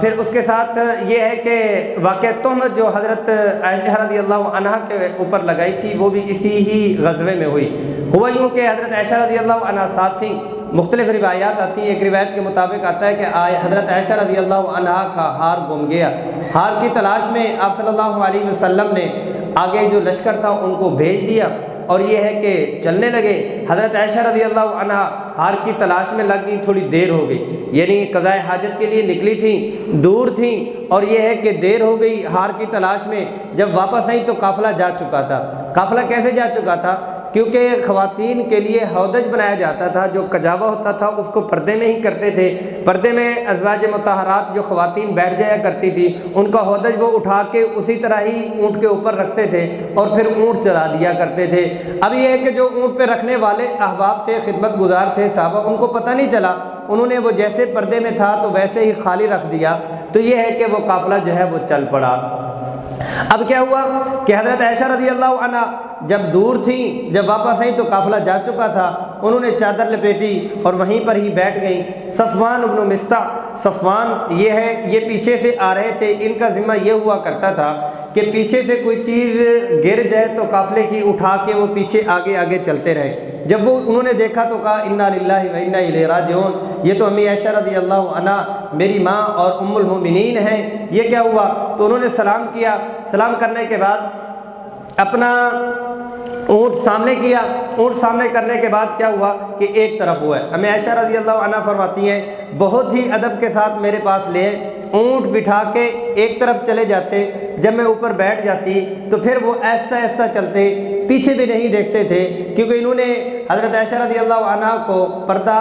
پھر اس کے ساتھ یہ ہے کہ واقع تہمت جو حضرت عائشہ رضی اللہ عنہ کے اوپر لگائی تھی، وہ بھی اسی ہی غزوے میں ہوئی۔ ہوا یوں کہ حضرت عائشہ رضی اللہ عنہ ساتھ تھیں۔ مختلف روایات آتی ہیں۔ ایک روایت کے مطابق آتا ہے کہ حضرت عائشہ رضی اللہ عنہ کا ہار گم گیا۔ ہار کی تلاش میں آپ صلی اللہ علیہ وسلم نے آگے جو لشکر تھا، ان کو بھیج دیا۔ اور یہ ہے کہ چلنے لگے۔ حضرت عائشہ رضی اللہ عنہ ہار کی تلاش میں لگ گئی تھوڑی دیر ہو گئی۔ یعنی قضائے حاجت کے لیے نکلی تھیں، دور تھیں۔ اور یہ ہے کہ دیر ہو گئی ہار کی تلاش میں۔ جب واپس آئیں تو قافلہ جا چکا تھا۔ قافلہ کیسے جا چکا تھا؟ کیونکہ خواتین کے لیے ہودج بنایا جاتا تھا، جو کجاوا ہوتا تھا، اس کو پردے میں ہی کرتے تھے۔ پردے میں ازواج متحرات جو خواتین بیٹھ جایا کرتی تھی، ان کا ہودج وہ اٹھا کے اسی طرح ہی اونٹ کے اوپر رکھتے تھے اور پھر اونٹ چلا دیا کرتے تھے۔ اب یہ ہے کہ جو اونٹ پہ رکھنے والے احباب تھے خدمت گزار تھے، صحابہ، ان کو پتہ نہیں چلا انہوں نے وہ جیسے پردے میں تھا تو ویسے ہی خالی رکھ دیا۔ تو یہ ہے کہ وہ قافلہ جو ہے وہ چل پڑا۔ اب کیا ہوا کہ حضرت عائشہ رضی اللہ عنہ جب دور تھیں جب واپس آئیں تو قافلہ جا چکا تھا۔ انہوں نے چادر لپیٹی اور وہیں پر ہی بیٹھ گئیں۔ صفوان ابن مستہ صفوان یہ ہے، یہ پیچھے سے آ رہے تھے۔ ان کا ذمہ یہ ہوا کرتا تھا کہ پیچھے سے کوئی چیز گر جائے تو قافلے کی اٹھا کے وہ پیچھے آگے آگے چلتے رہے۔ جب وہ انہوں نے دیکھا تو کہا، انا للہ و انا الیہ راجعون۔ یہ تو امی عائشہ رضی اللہ عنہ، میری ماں اور ام المؤمنین ہیں۔ یہ کیا ہوا؟ تو انہوں نے سلام کیا۔ سلام کرنے کے بعد اپنا اونٹ سامنے کیا۔ اونٹ سامنے کرنے کے بعد کیا ہوا کہ ایک طرف ہوا۔ ہے ہمیں عائشہ رضی اللہ عنہ فرماتی ہیں، بہت ہی ادب کے ساتھ میرے پاس لے۔ اونٹ بٹھا کے ایک طرف چلے جاتے، جب میں اوپر بیٹھ جاتی تو پھر وہ ایستا ایستا چلتے، پیچھے بھی نہیں دیکھتے تھے، کیونکہ انہوں نے حضرت عائشہ رضی اللہ عنہ کو پردہ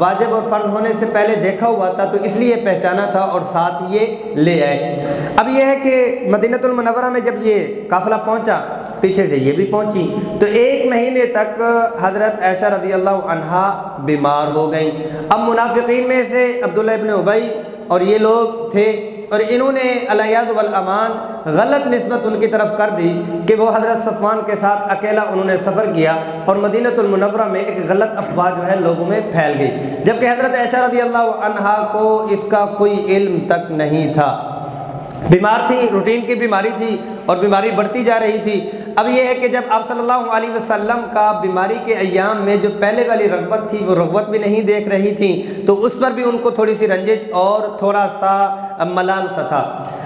واجب اور فرض ہونے سے پہلے دیکھا ہوا تھا، تو اس لیے پہچانا تھا اور ساتھ یہ لے آئے۔ اب یہ ہے کہ مدینہ المنورہ میں جب یہ قافلہ پہنچا، پیچھے سے یہ بھی پہنچی، تو ایک مہینے تک حضرت عائشہ رضی اللہ عنہا بیمار ہو گئیں۔ اب منافقین میں سے عبداللہ ابن عبی اور یہ لوگ تھے اور انہوں نے علیہد والامان غلط نسبت ان کی طرف کر دی کہ وہ حضرت صفوان کے ساتھ اکیلا انہوں نے سفر کیا اور مدینہ المنورہ میں ایک غلط افواہ جو ہے لوگوں میں پھیل گئی۔ جبکہ حضرت عائشہ رضی اللہ عنہا کو اس کا کوئی علم تک نہیں تھا۔ بیمار تھی، روٹین کی بیماری تھی اور بیماری بڑھتی جا رہی تھی۔ اب یہ ہے کہ جب آپ صلی اللہ علیہ وسلم کا بیماری کے ایام میں جو پہلے والی رغبت تھی، وہ رغبت بھی نہیں دیکھ رہی تھی تو اس پر بھی ان کو تھوڑی سی رنجش اور تھوڑا سا ملال سا تھا۔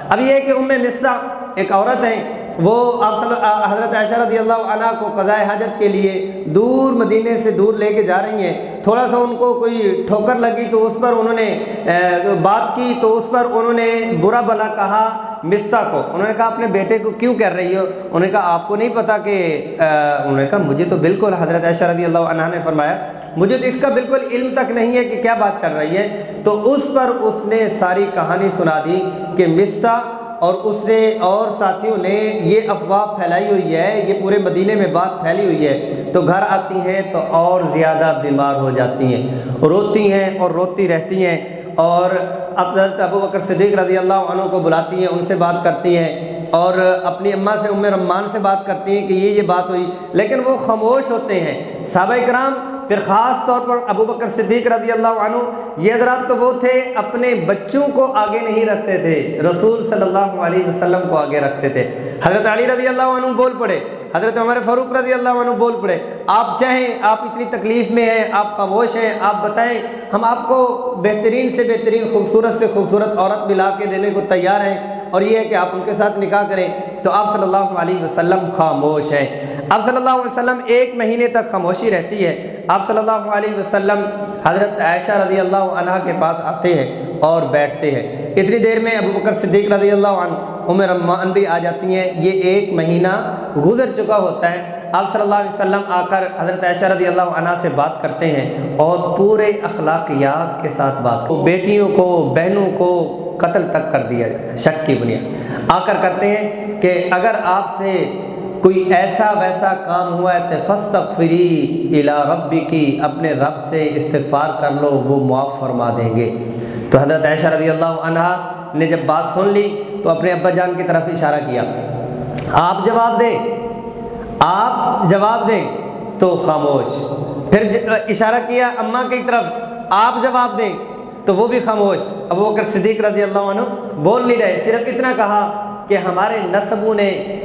اب یہ ہے کہ ام مصرا ایک عورت ہیں، وہ آپ صلی حضرت عائشہ رضی اللہ عنہ کو قضاء حاجت کے لیے دور مدینے سے دور لے کے جا رہی ہیں۔ تھوڑا سا ان کو کوئی ٹھوکر لگی تو اس پر انہوں نے بات کی تو اس پر انہوں نے برا بلا کہا۔ مستا کو۔ انہوں نے کہا، اپنے بیٹے کو کیوں کر رہی ہو؟ انہوں نے کہا، آپ کو نہیں پتا کہ انہوں نے کہا، مجھے تو بالکل حضرت عائشہ رضی اللہ عنہ نے فرمایا، مجھے تو اس کا بالکل علم تک نہیں ہے کہ کیا بات چل رہی ہے تو اس پر اس نے ساری کہانی سنا دی کہ مستا اور اس نے اور ساتھیوں نے یہ افواہ پھیلائی ہوئی ہے، یہ پورے مدینے میں بات پھیلی ہوئی ہے۔ تو گھر آتی ہیں تو اور زیادہ بیمار ہو جاتی ہیں۔ روتی ہیں اور روتی رہتی ہیں اور حضرت ابو بکر صدیق رضی اللہ عنہ کو بلاتی ہیں، ان سے بات کرتی ہیں اور اپنی اماں سے، ام رمان سے بات کرتی ہیں کہ یہ یہ بات ہوئی۔ لیکن وہ خاموش ہوتے ہیں۔ صحابہ کرام، پھر خاص طور پر ابو بکر صدیق رضی اللہ عنہ، یہ حضرات تو وہ تھے، اپنے بچوں کو آگے نہیں رکھتے تھے۔ رسول صلی اللہ علیہ وسلم کو آگے رکھتے تھے۔ حضرت علی رضی اللہ عنہ بول پڑے حضرت عمر فاروق رضی اللہ عنہ بول پڑے، آپ چاہیں، آپ اتنی تکلیف میں ہیں، آپ خاموش ہیں، آپ بتائیں، ہم آپ کو بہترین سے بہترین، خوبصورت سے خوبصورت عورت ملا کے دینے کو تیار ہیں اور یہ ہے کہ آپ ان کے ساتھ نکاح کریں تو آپ صلی اللہ علیہ وسلم خاموش ہیں۔ آپ صلی اللہ علیہ وسلم ایک مہینے تک خاموشی رہتی ہے۔ آپ صلی اللہ علیہ وسلم حضرت عائشہ رضی اللہ عنہ کے پاس آتے ہیں اور بیٹھتے ہیں۔ اتنی دیر میں ابو بکر صدیق رضی اللہ عنہ، عمر امان بھی آ جاتی ہیں۔ یہ ایک مہینہ گزر چکا ہوتا ہے۔ آپ صلی اللہ علیہ وسلم آ کر حضرت عائشہ رضی اللہ عنہ سے بات کرتے ہیں اور پورے اخلاقیات کے ساتھ بات۔ بیٹیوں کو، بہنوں کو قتل تک کر دیا جاتا ہے، شک کی بنیاد۔ آ کر کرتے ہیں کہ اگر آپ سے کوئی ایسا ویسا کام ہوا ہے تو فسط فری الا ربی کی اپنے رب سے استغفار کر لو، وہ معاف فرما دیں گے۔ تو حضرت عائشہ رضی اللہ عنہ نے جب بات سن لی تو اپنے ابا جان کی طرف اشارہ کیا۔ آپ جواب دیں۔ آپ جواب دیں تو خاموش۔ پھر اشارہ کیا، اماں کی طرف آپ جواب دیں۔ تو وہ بھی خاموش۔ اب وہ کر صدیق رضی اللہ عنہ بول نہیں رہے، صرف اتنا کہا کہ ہمارے نصبوں نے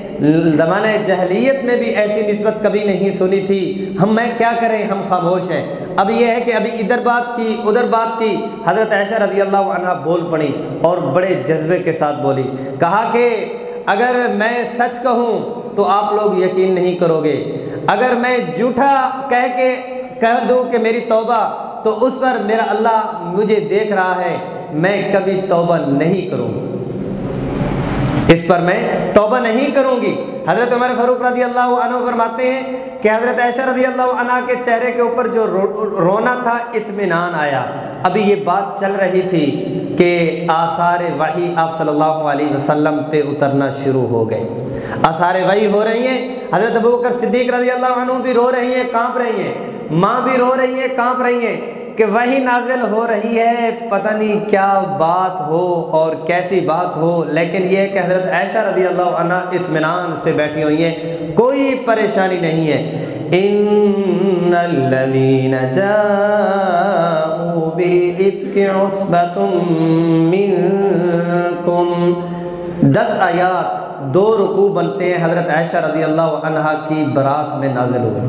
زمانہ جہلیت میں بھی ایسی نسبت کبھی نہیں سنی تھی۔ ہم میں کیا کریں؟ ہم خاموش ہیں۔ اب یہ ہے کہ ابھی ادھر بات کی، ادھر بات کی۔ حضرت عائشہ رضی اللہ عنہ بول پڑی اور بڑے جذبے کے ساتھ بولی۔ کہا کہ اگر میں سچ کہوں تو آپ لوگ یقین نہیں کرو گے۔ اگر میں جھوٹا کہہ کے کہہ دوں کہ میری توبہ تو اس پر میرا اللہ مجھے دیکھ رہا ہے، میں کبھی توبہ نہیں کروں گی۔ اس پر میں توبہ نہیں کروں گی۔ حضرت عمر فاروق رضی اللہ عنہ فرماتے ہیں کہ حضرت عائشہ رضی اللہ عنہ کے چہرے کے اوپر جو رونا تھا، اطمینان آیا۔ ابھی یہ بات چل رہی تھی کہ آثار وحی آپ صلی اللہ علیہ وسلم پہ اترنا شروع ہو گئے۔ آثار وحی ہو رہی ہیں، حضرت ابو بکر صدیق رضی اللہ عنہ بھی رو رہی ہیں، کانپ رہی ہیں۔ ماں بھی رو رہی ہیں کانپ رہی ہیں کہ وہی نازل ہو رہی ہے۔ پتہ نہیں کیا بات ہو اور کیسی بات ہو، لیکن یہ کہ حضرت عائشہ رضی اللہ عنہ اطمینان سے بیٹھی ہوئی ہیں۔ کوئی پریشانی نہیں ہے۔ ان الذين جاءوا بالافك عصبه منكم۔ دس آیات دو رکوع بنتے ہیں، حضرت عائشہ رضی اللہ عنہ کی برات میں نازل ہوئے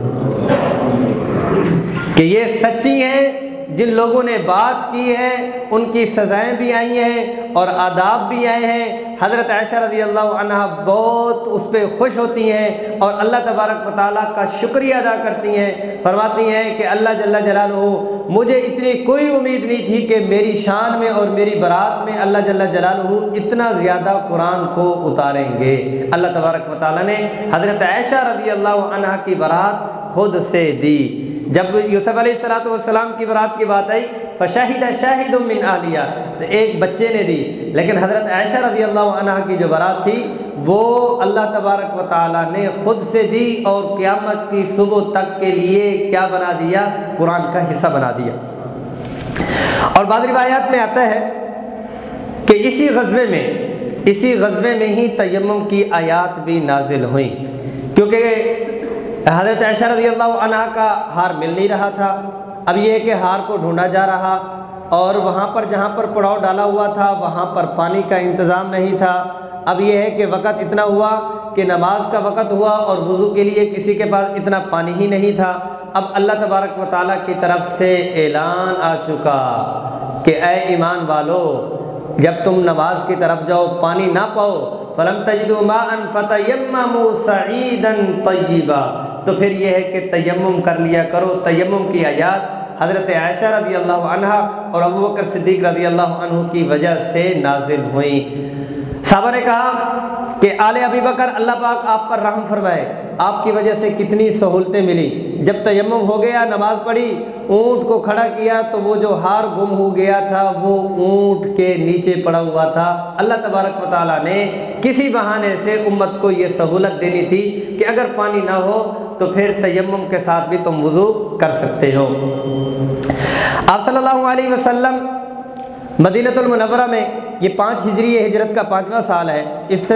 کہ یہ سچی ہیں جن لوگوں نے بات کی ہے، ان کی سزائیں بھی آئی ہیں اور آداب بھی آئے ہیں۔ حضرت عائشہ رضی اللہ عنہ بہت اس پہ خوش ہوتی ہیں اور اللہ تبارک و تعالیٰ کا شکریہ ادا کرتی ہیں۔ فرماتی ہیں کہ اللہ جل جلالہ، مجھے اتنی کوئی امید نہیں تھی کہ میری شان میں اور میری برات میں اللہ جل جلالہ اتنا زیادہ قرآن کو اتاریں گے۔ اللہ تبارک و تعالیٰ نے حضرت عائشہ رضی اللہ عنہ کی برات خود سے دی۔ جب یوسف علیہ السلاۃ والسلام کی برات کی بات آئی فشاہد شاہد من عالیہ تو ایک بچے نے دی۔ لیکن حضرت عائشہ رضی اللہ عنہ کی جو برات تھی، وہ اللہ تبارک و تعالیٰ نے خود سے دی اور قیامت کی صبح تک کے لیے کیا بنا دیا؟ قرآن کا حصہ بنا دیا۔ اور بعض روایات میں آتا ہے کہ اسی غزبے میں، اسی غزبے میں ہی تیمم کی آیات بھی نازل ہوئیں۔ کیونکہ حضرت عائشہ رضی اللہ عنہ کا ہار مل نہیں رہا تھا۔ اب یہ ہے کہ ہار کو ڈھونڈا جا رہا اور وہاں پر جہاں پر پڑاؤ ڈالا ہوا تھا، وہاں پر پانی کا انتظام نہیں تھا۔ اب یہ ہے کہ وقت اتنا ہوا کہ نماز کا وقت ہوا اور وضو کے لیے کسی کے پاس اتنا پانی ہی نہیں تھا۔ اب اللہ تبارک و تعالیٰ کی طرف سے اعلان آ چکا کہ اے ایمان والو، جب تم نماز کی طرف جاؤ، پانی نہ پاؤ، فلم تجدو ما ان فتح سعیدا طیبا تو پھر یہ ہے کہ تیمم کر لیا کرو، تیمم کی آیات حضرت عائشہ رضی اللہ عنہ اور ابو بکر صدیق رضی اللہ عنہ کی وجہ سے نازل ہوئیں۔ صحابہ نے کہا کہ آل ابی بکر اللہ پاک آپ پر رحم فرمائے۔ آپ کی وجہ سے کتنی سہولتیں ملی۔ جب تیمم ہو گیا، نماز پڑھی، اونٹ کو کھڑا کیا تو وہ جو ہار گم ہو گیا تھا، وہ اونٹ کے نیچے پڑا ہوا تھا۔ اللہ تبارک و تعالیٰ نے کسی بہانے سے امت کو یہ سہولت دینی تھی کہ اگر پانی نہ ہو تو پھر تیمم کے ساتھ بھی تم وضو کر سکتے ہو۔ آپ صلی اللہ علیہ وسلم مدینت المنورہ میں یہ پانچ ہجری ہجرت کا پانچواں سال ہے۔ اس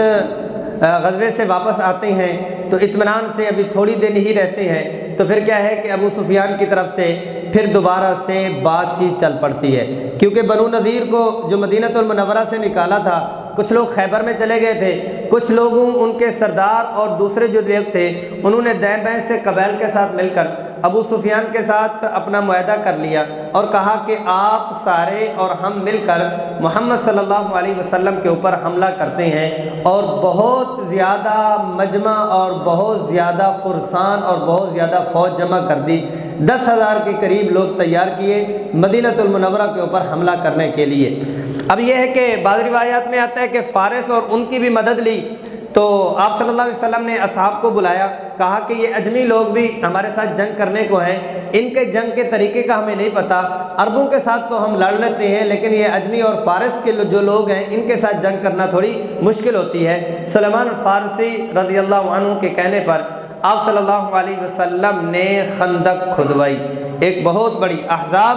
غزوے سے واپس آتے ہیں تو اطمینان سے ابھی تھوڑی دن ہی رہتے ہیں۔ تو پھر کیا ہے کہ ابو سفیان کی طرف سے پھر دوبارہ سے بات چیت چل پڑتی ہے۔ کیونکہ بنو نذیر کو جو مدینت المنورہ سے نکالا تھا کچھ لوگ خیبر میں چلے گئے تھے۔ کچھ لوگوں ان کے سردار اور دوسرے جو لوگ تھے، انہوں نے دہ بین سے قبیل کے ساتھ مل کر ابو سفیان کے ساتھ اپنا معاہدہ کر لیا اور کہا کہ آپ سارے اور ہم مل کر محمد صلی اللہ علیہ وسلم کے اوپر حملہ کرتے ہیں اور بہت زیادہ مجمع اور بہت زیادہ فرسان اور بہت زیادہ فوج جمع کر دی۔ دس ہزار کے قریب لوگ تیار کیے مدینہ المنورہ کے اوپر حملہ کرنے کے لیے۔ اب یہ ہے کہ بعض روایات میں آتا ہے کہ فارس اور ان کی بھی مدد لی۔ تو آپ صلی اللہ علیہ وسلم نے اصحاب کو بلایا، کہا کہ یہ اجمی لوگ بھی ہمارے ساتھ جنگ کرنے کو ہیں، ان کے جنگ کے طریقے کا ہمیں نہیں پتا۔ عربوں کے ساتھ تو ہم لڑ لیتے ہیں، لیکن یہ اجمی اور فارس کے جو لوگ ہیں، ان کے ساتھ جنگ کرنا تھوڑی مشکل ہوتی ہے۔ سلمان فارسی رضی اللہ عنہ کے کہنے پر آپ صلی اللہ علیہ وسلم نے خندق کھدوائی، ایک بہت بڑی احزاب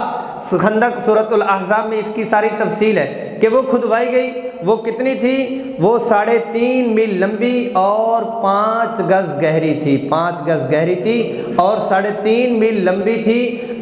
خندق صورت الاحزاب میں اس کی ساری تفصیل ہے کہ وہ کھدوائی گئی، وہ کتنی تھی؟ وہ ساڑھے تین میل لمبی اور پانچ گز گہری تھی، پانچ گز گہری تھی اور ساڑھے تین میل لمبی تھی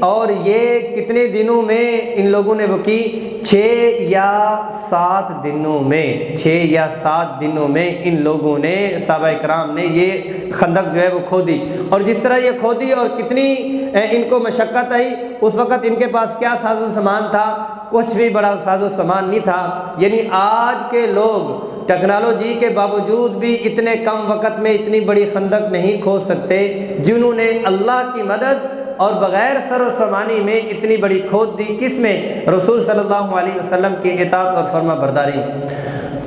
اور یہ کتنے دنوں میں ان لوگوں نے وہ کی؟ چھ یا سات دنوں میں، چھ یا سات دنوں میں ان لوگوں نے صحابہ اکرام نے یہ خندق جو ہے وہ کھودی اور جس طرح یہ کھودی اور کتنی ان کو مشقت آئی، اس وقت ان کے پاس کیا ساز و سامان تھا، کچھ بھی بڑا ساز و سامان نہیں تھا۔ یعنی آج کے لوگ ٹیکنالوجی کے باوجود بھی اتنے کم وقت میں اتنی بڑی خندق نہیں کھو سکتے جنہوں نے اللہ کی مدد اور بغیر سر و سمانی میں اتنی بڑی کھود دی، کس میں؟ رسول صلی اللہ علیہ وسلم کی اطاعت اور فرما برداری۔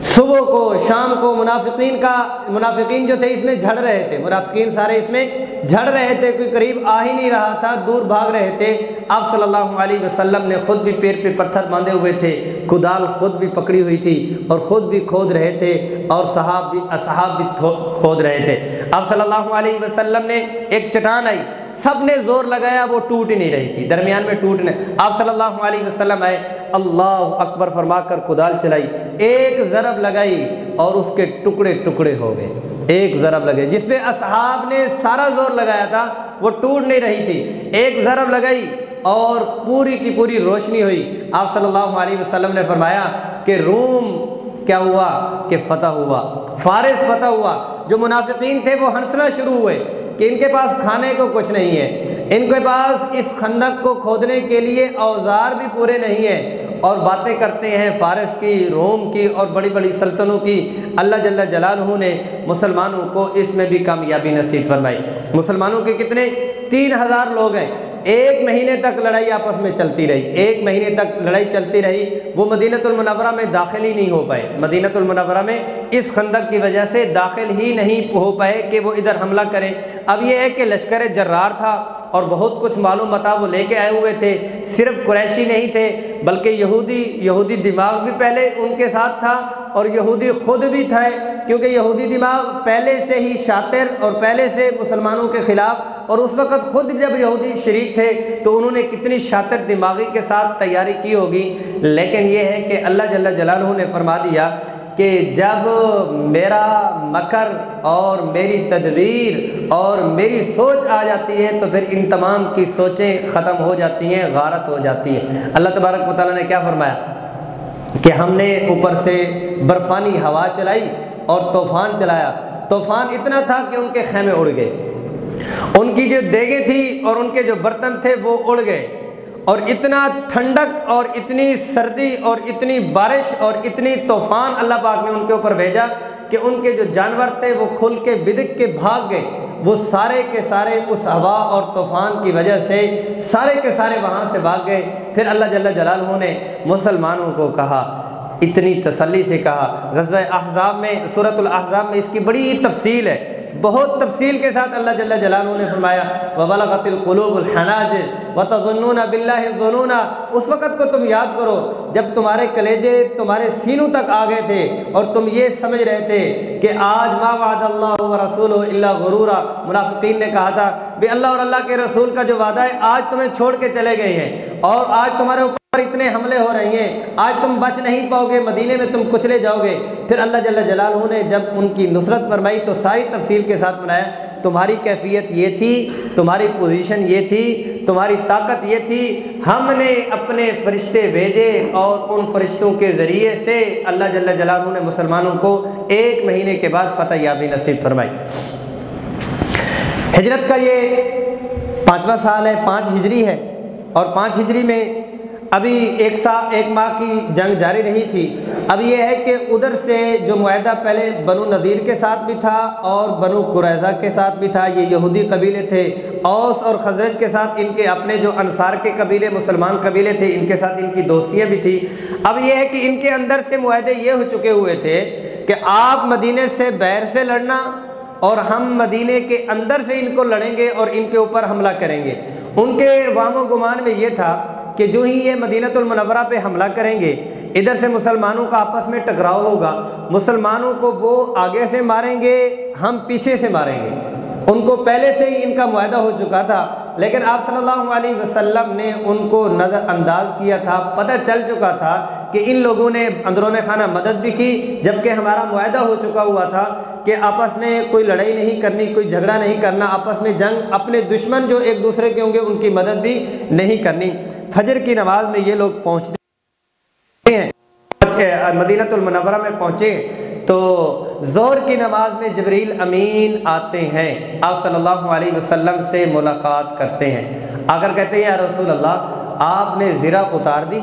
صبح کو شام کو منافقین کا منافقین جو تھے اس میں جھڑ رہے تھے، منافقین سارے اس میں جھڑ رہے تھے، کوئی قریب آ ہی نہیں رہا تھا، دور بھاگ رہے تھے۔ آپ صلی اللہ علیہ وسلم نے خود بھی پیر پہ پتھر باندھے ہوئے تھے، کدال خود بھی پکڑی ہوئی تھی اور خود بھی کھود رہے تھے اور صحاب بھی، اصحاب بھی کھود رہے تھے۔ آپ صلی اللہ علیہ وسلم نے ایک چٹان آئی۔ سب نے زور لگایا، وہ ٹوٹ نہیں رہی تھی۔ درمیان میں ٹوٹنے آپ صلی اللہ علیہ وسلم آئے، اللہ اکبر فرما کر کدال چلائی۔ ایک ضرب لگائی اور اس کے ٹکڑے ٹکڑے ہو گئے۔ ایک ضرب لگے جس پہ اصحاب نے سارا زور لگایا تھا، وہ ٹوٹ نہیں رہی تھی۔ ایک ضرب لگائی اور پوری کی پوری روشنی ہوئی۔ آپ صلی اللہ علیہ وسلم نے فرمایا کہ روم کیا ہوا؟ کہ فتح ہوا۔ فارس فتح ہوا۔ جو منافقین تھے، وہ ہنسنا شروع ہوئے۔ کہ ان کے پاس کھانے کو کچھ نہیں ہے۔ ان کے پاس اس خندق کو کھودنے کے لیے اوزار بھی پورے نہیں ہیں۔ اور باتیں کرتے ہیں فارس کی، روم کی اور بڑی بڑی سلطنوں کی۔ اللہ جل جلالہ نے مسلمانوں کو اس میں بھی کامیابی نصیب فرمائی۔ مسلمانوں کے کتنے؟ تین ہزار لوگ ہیں۔ ایک مہینے تک لڑائی آپس میں چلتی رہی۔ ایک مہینے تک لڑائی چلتی رہی، وہ مدینت المنورہ میں داخل ہی نہیں ہو پائے۔ مدینت المنورہ میں اس خندق کی وجہ سے داخل ہی نہیں ہو پائے کہ وہ ادھر حملہ کریں اب یہ ہے کہ لشکر جرار تھا اور بہت کچھ معلوم متا وہ لے کے آئے ہوئے تھے۔ صرف قریشی نہیں تھے، بلکہ یہودی یہودی دماغ بھی پہلے ان کے ساتھ تھا اور یہودی خود بھی تھے، کیونکہ یہودی دماغ پہلے سے ہی شاطر اور پہلے سے مسلمانوں کے خلاف اور اس وقت خود جب یہودی شریک تھے تو انہوں نے کتنی شاطر دماغی کے ساتھ تیاری کی ہوگی۔ لیکن یہ ہے کہ اللہ جل جلالہ نے فرما دیا کہ جب میرا مکر اور میری تدبیر اور میری سوچ آ جاتی ہے تو پھر ان تمام کی سوچیں ختم ہو جاتی ہیں، غارت ہو جاتی ہیں۔ اللہ تبارک و تعالیٰ نے کیا فرمایا؟ کہ ہم نے اوپر سے برفانی ہوا چلائی اور طوفان چلایا۔ طوفان اتنا تھا کہ ان کے خیمے اڑ گئے۔ ان کی جو دیگیں تھی اور ان کے جو برتن تھے وہ اڑ گئے۔ اور اتنا ٹھنڈک اور اتنی سردی اور اتنی بارش اور اتنی طوفان اللہ پاک نے ان کے اوپر بھیجا کہ ان کے جو جانور تھے وہ کھل کے بدک کے بھاگ گئے۔ وہ سارے کے سارے اس ہوا اور طوفان کی وجہ سے سارے کے سارے وہاں سے بھاگ گئے۔ پھر اللہ جل جلالہ نے مسلمانوں کو کہا، اتنی تسلی سے کہا۔ غزوہ احزاب میں صورت الاحزاب میں اس کی بڑی تفصیل ہے۔ بہت تفصیل کے ساتھ اللہ جل جلالہ نے فرمایا، وَبَلَغَتِ الْقُلُوبُ الْحَنَاجِرِ وَتَظُنُّونَ بِاللَّهِ الظُّنُونَ۔ اس وقت کو تم یاد کرو جب تمہارے کلیجے، تمہارے سینوں تک آگئے تھے اور تم یہ سمجھ رہے تھے کہ آج ما وعد اللہ و رسول اللہ غرورا۔ منافقین نے کہا تھا بھی اللہ اور اللہ کے رسول کا جو وعدہ ہے، آج تمہیں چھوڑ کے چلے گئے ہیں اور آج تمہارے اوپر اتنے حملے ہو رہے ہیں۔ آج تم بچ نہیں پاؤ گے مدینے میں تم کچلے جاؤ گے پھر اللہ جل جلالہ نے جب ان کی نصرت فرمائی تو ساری تفصیل کے ساتھ بنایا۔ تمہاری کیفیت یہ تھی، تمہاری پوزیشن یہ تھی، تمہاری طاقت یہ تھی۔ ہم نے اپنے فرشتے بھیجے اور ان فرشتوں کے ذریعے سے اللہ جل جلالہ نے مسلمانوں کو ایک مہینے کے بعد فتح یابی نصیب فرمائی۔ ہجرت کا یہ پانچواں سال ہے، پانچ ہجری ہے۔ اور پانچ ہجری میں ابھی ایک سا ایک ماہ کی جنگ جاری رہی تھی۔ اب یہ ہے کہ ادھر سے جو معاہدہ پہلے بنو نذیر کے ساتھ بھی تھا اور بنو قریضہ کے ساتھ بھی تھا، یہ یہودی قبیلے تھے۔ اوس اور خزرج کے ساتھ ان کے اپنے جو انصار کے قبیلے، مسلمان قبیلے تھے، ان کے ساتھ ان کی دوستیاں بھی تھیں۔ اب یہ ہے کہ ان کے اندر سے معاہدے یہ ہو چکے ہوئے تھے کہ آپ مدینے سے بیر سے لڑنا اور ہم مدینے کے اندر سے ان کو لڑیں گے اور ان کے اوپر حملہ کریں گے۔ ان کے وام و گمان میں یہ تھا کہ جو ہی یہ مدینہ المنورہ پہ حملہ کریں گے، ادھر سے مسلمانوں کا آپس میں ٹکراؤ ہوگا۔ مسلمانوں کو وہ آگے سے ماریں گے، ہم پیچھے سے ماریں گے۔ ان کو پہلے سے ہی ان کا معاہدہ ہو چکا تھا، لیکن آپ صلی اللہ علیہ وسلم نے ان کو نظر انداز کیا تھا، پتہ چل چکا تھا کہ ان لوگوں نے اندرون خانہ مدد بھی کی، جبکہ ہمارا معاہدہ ہو چکا ہوا تھا کہ آپس میں کوئی لڑائی نہیں کرنی، کوئی جھگڑا نہیں کرنا، آپس میں جنگ اپنے دشمن جو ایک دوسرے کے ہوں گے، ان کی مدد بھی نہیں کرنی۔ فجر کی نماز میں یہ لوگ پہنچتے ہیں۔ مدینہ المنورہ میں پہنچے۔ تو زور کی نماز میں جبریل امین آتے ہیں۔ آپ صلی اللہ علیہ وسلم سے ملاقات کرتے ہیں۔ اگر کہتے ہیں، یا رسول اللہ، آپ نے زرہ اتار دی؟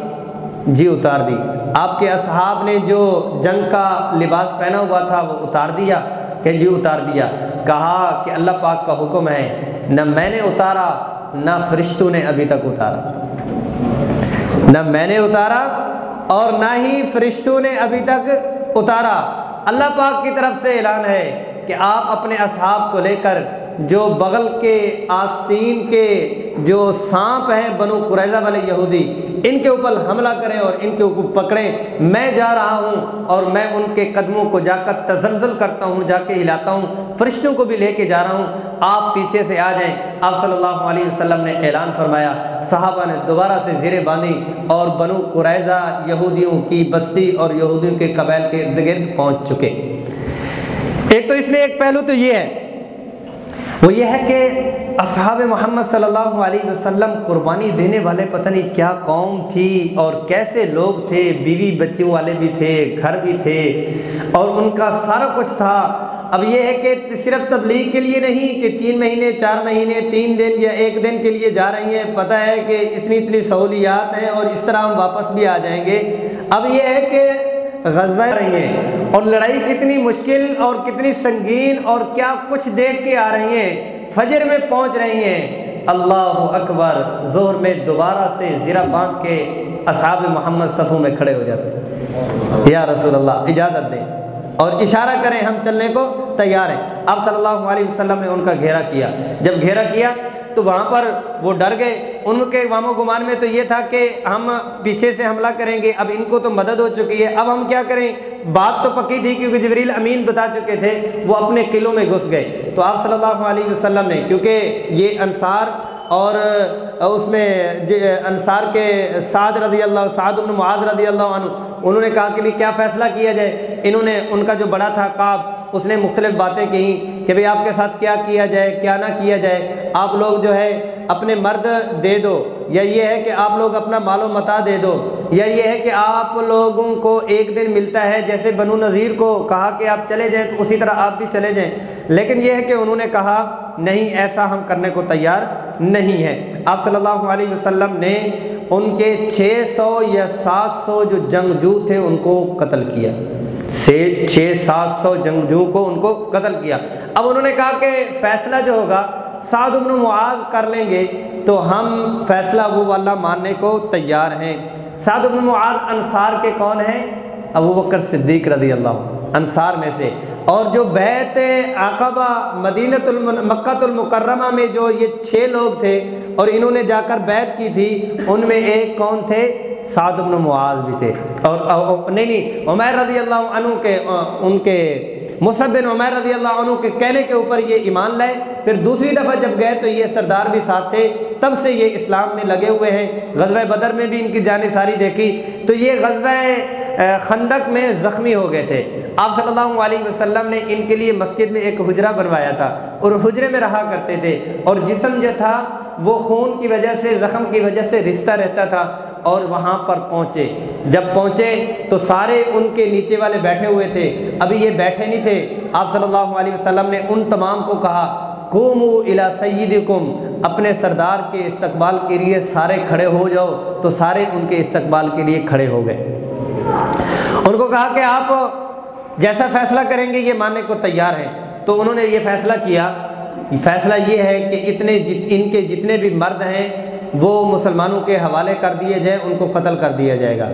جی اتار دی۔ آپ کے اصحاب نے جو جنگ کا لباس پہنا ہوا تھا، وہ اتار دیا؟ کہ جی اتار دیا۔ کہا کہ اللہ پاک کا حکم ہے، نہ میں نے اتارا، نہ فرشتوں نے ابھی تک اتارا۔ نہ میں نے اتارا اور نہ ہی فرشتوں نے ابھی تک اتارا۔ اللہ پاک کی طرف سے اعلان ہے کہ آپ اپنے اصحاب کو لے کر جو بغل کے آستین کے جو سانپ ہیں بنو قریضہ والے یہودی، ان کے اوپر حملہ کریں اور ان کے اوپر پکڑیں۔ میں جا رہا ہوں اور میں ان کے قدموں کو جا کر تزلزل کرتا ہوں، جا کے ہلاتا ہوں، فرشتوں کو بھی لے کے جا رہا ہوں۔ آپ پیچھے سے آ جائیں۔ آپ صلی اللہ علیہ وسلم نے اعلان فرمایا۔ صحابہ نے دوبارہ سے زیریں باندھی اور بنو قریضہ یہودیوں کی بستی اور یہودیوں کے قبیل کے ارد گرد پہنچ چکے۔ ایک تو اس میں ایک پہلو تو یہ ہے وہ یہ ہے کہ اصحاب محمد صلی اللہ علیہ وسلم قربانی دینے والے پتہ نہیں کیا قوم تھی اور کیسے لوگ تھے، بیوی بچوں والے بھی تھے، گھر بھی تھے، اور ان کا سارا کچھ تھا۔ اب یہ ہے کہ صرف تبلیغ کے لیے نہیں کہ تین مہینے، چار مہینے، تین دن یا ایک دن کے لیے جا رہی ہیں۔ پتہ ہے کہ اتنی اتنی سہولیات ہیں اور اس طرح ہم واپس بھی آ جائیں گے۔ اب یہ ہے کہ غزوہ رہی ہیں اور لڑائی کتنی مشکل اور کتنی سنگین اور کیا کچھ دیکھ کے آ رہی ہیں فجر میں پہنچ رہی ہیں اللہ اکبر زور میں دوبارہ سے زیرہ باندھ کے اصحاب محمد صفوں میں کھڑے ہو جاتے ہیں۔ یا رسول اللہ، اجازت دیں۔ اور اشارہ کریں ہم چلنے کو تیار ہیں۔ آپ صلی اللہ علیہ وسلم نے ان کا گھیرا کیا۔ جب گھیرا کیا تو وہاں پر وہ ڈر گئے۔ ان کے وام و گمان میں تو یہ تھا کہ ہم پیچھے سے حملہ کریں گے۔ اب ان کو تو مدد ہو چکی ہے۔ اب ہم کیا کریں؟ بات تو پکی تھی کیونکہ جبریل امین بتا چکے تھے۔ وہ اپنے قلعوں میں گھس گئے۔ تو آپ صلی اللہ علیہ وسلم نے، کیونکہ یہ انصار اور اس میں انصار کے سعد رضی اللہ، سعد بن معاذ رضی اللہ عنہ، انہوں نے کہا کہ بھی کیا فیصلہ کیا جائے؟ انہوں نے، ان کا جو بڑا تھا کعب اس نے مختلف باتیں کہیں کہ بھئی آپ کے ساتھ کیا کیا جائے، کیا نہ کیا جائے، آپ لوگ جو ہے اپنے مرد دے دو، یا یہ ہے کہ آپ لوگ اپنا مال و متا دے دو، یا یہ ہے کہ آپ لوگوں کو ایک دن ملتا ہے جیسے بنو نذیر کو کہا کہ آپ چلے جائیں تو اسی طرح آپ بھی چلے جائیں۔ لیکن یہ ہے کہ انہوں نے کہا، نہیں، ایسا ہم کرنے کو تیار نہیں ہے آپ صلی اللہ علیہ وسلم نے ان کے چھ سو یا سات سو جو جنگجو تھے ان کو قتل کیا۔ سے چھ سات سو جنگجو کو ان کو قتل کیا۔ اب انہوں نے کہا کہ فیصلہ جو ہوگا، سعد بن معاذ کر لیں گے تو ہم فیصلہ وہ والا ماننے کو تیار ہیں۔ سعد بن معاذ انصار کے کون ہیں؟ ابو بکر صدیق رضی اللہ انصار میں سے۔ اور جو بیت عقبہ مدینت مکہ المکرمہ میں جو یہ چھ لوگ تھے اور انہوں نے جا کر بیت کی تھی، ان میں ایک کون تھے؟ سعد بن معاذ بھی تھے۔ اور نہیں نہیں عمیر رضی اللہ عنہ کے ان کے مصحب بن عمیر رضی اللہ عنہ کے کہنے کے اوپر یہ ایمان لائے۔ پھر دوسری دفعہ جب گئے تو یہ سردار بھی ساتھ تھے۔ تب سے یہ اسلام میں لگے ہوئے ہیں۔ غزوہ بدر میں بھی ان کی جانے ساری دیکھی۔ تو یہ غزوہ خندق میں زخمی ہو گئے تھے۔ آپ صلی اللہ علیہ وسلم نے ان کے لیے مسجد میں ایک حجرہ بنوایا تھا اور حجرے میں رہا کرتے تھے۔ اور جسم جو تھا، وہ خون کی وجہ سے، زخم کی وجہ سے رشتہ رہتا تھا۔ اور وہاں پر پہنچے۔ جب پہنچے تو سارے ان کے نیچے والے بیٹھے ہوئے تھے۔ ابھی یہ بیٹھے نہیں تھے۔ آپ صلی اللہ علیہ وسلم نے ان تمام کو کہا قومو الا سیدکم۔ اپنے سردار کے استقبال کے لیے سارے کھڑے ہو جاؤ۔ تو سارے ان کے استقبال کے لیے کھڑے ہو گئے۔ ان کو کہا کہ آپ جیسا فیصلہ کریں گے، یہ ماننے کو تیار ہیں۔ تو انہوں نے یہ فیصلہ کیا۔ فیصلہ یہ ہے کہ اتنے ان کے جتنے بھی مرد ہیں وہ مسلمانوں کے حوالے کر دیے جائیں، ان کو قتل کر دیا جائے گا۔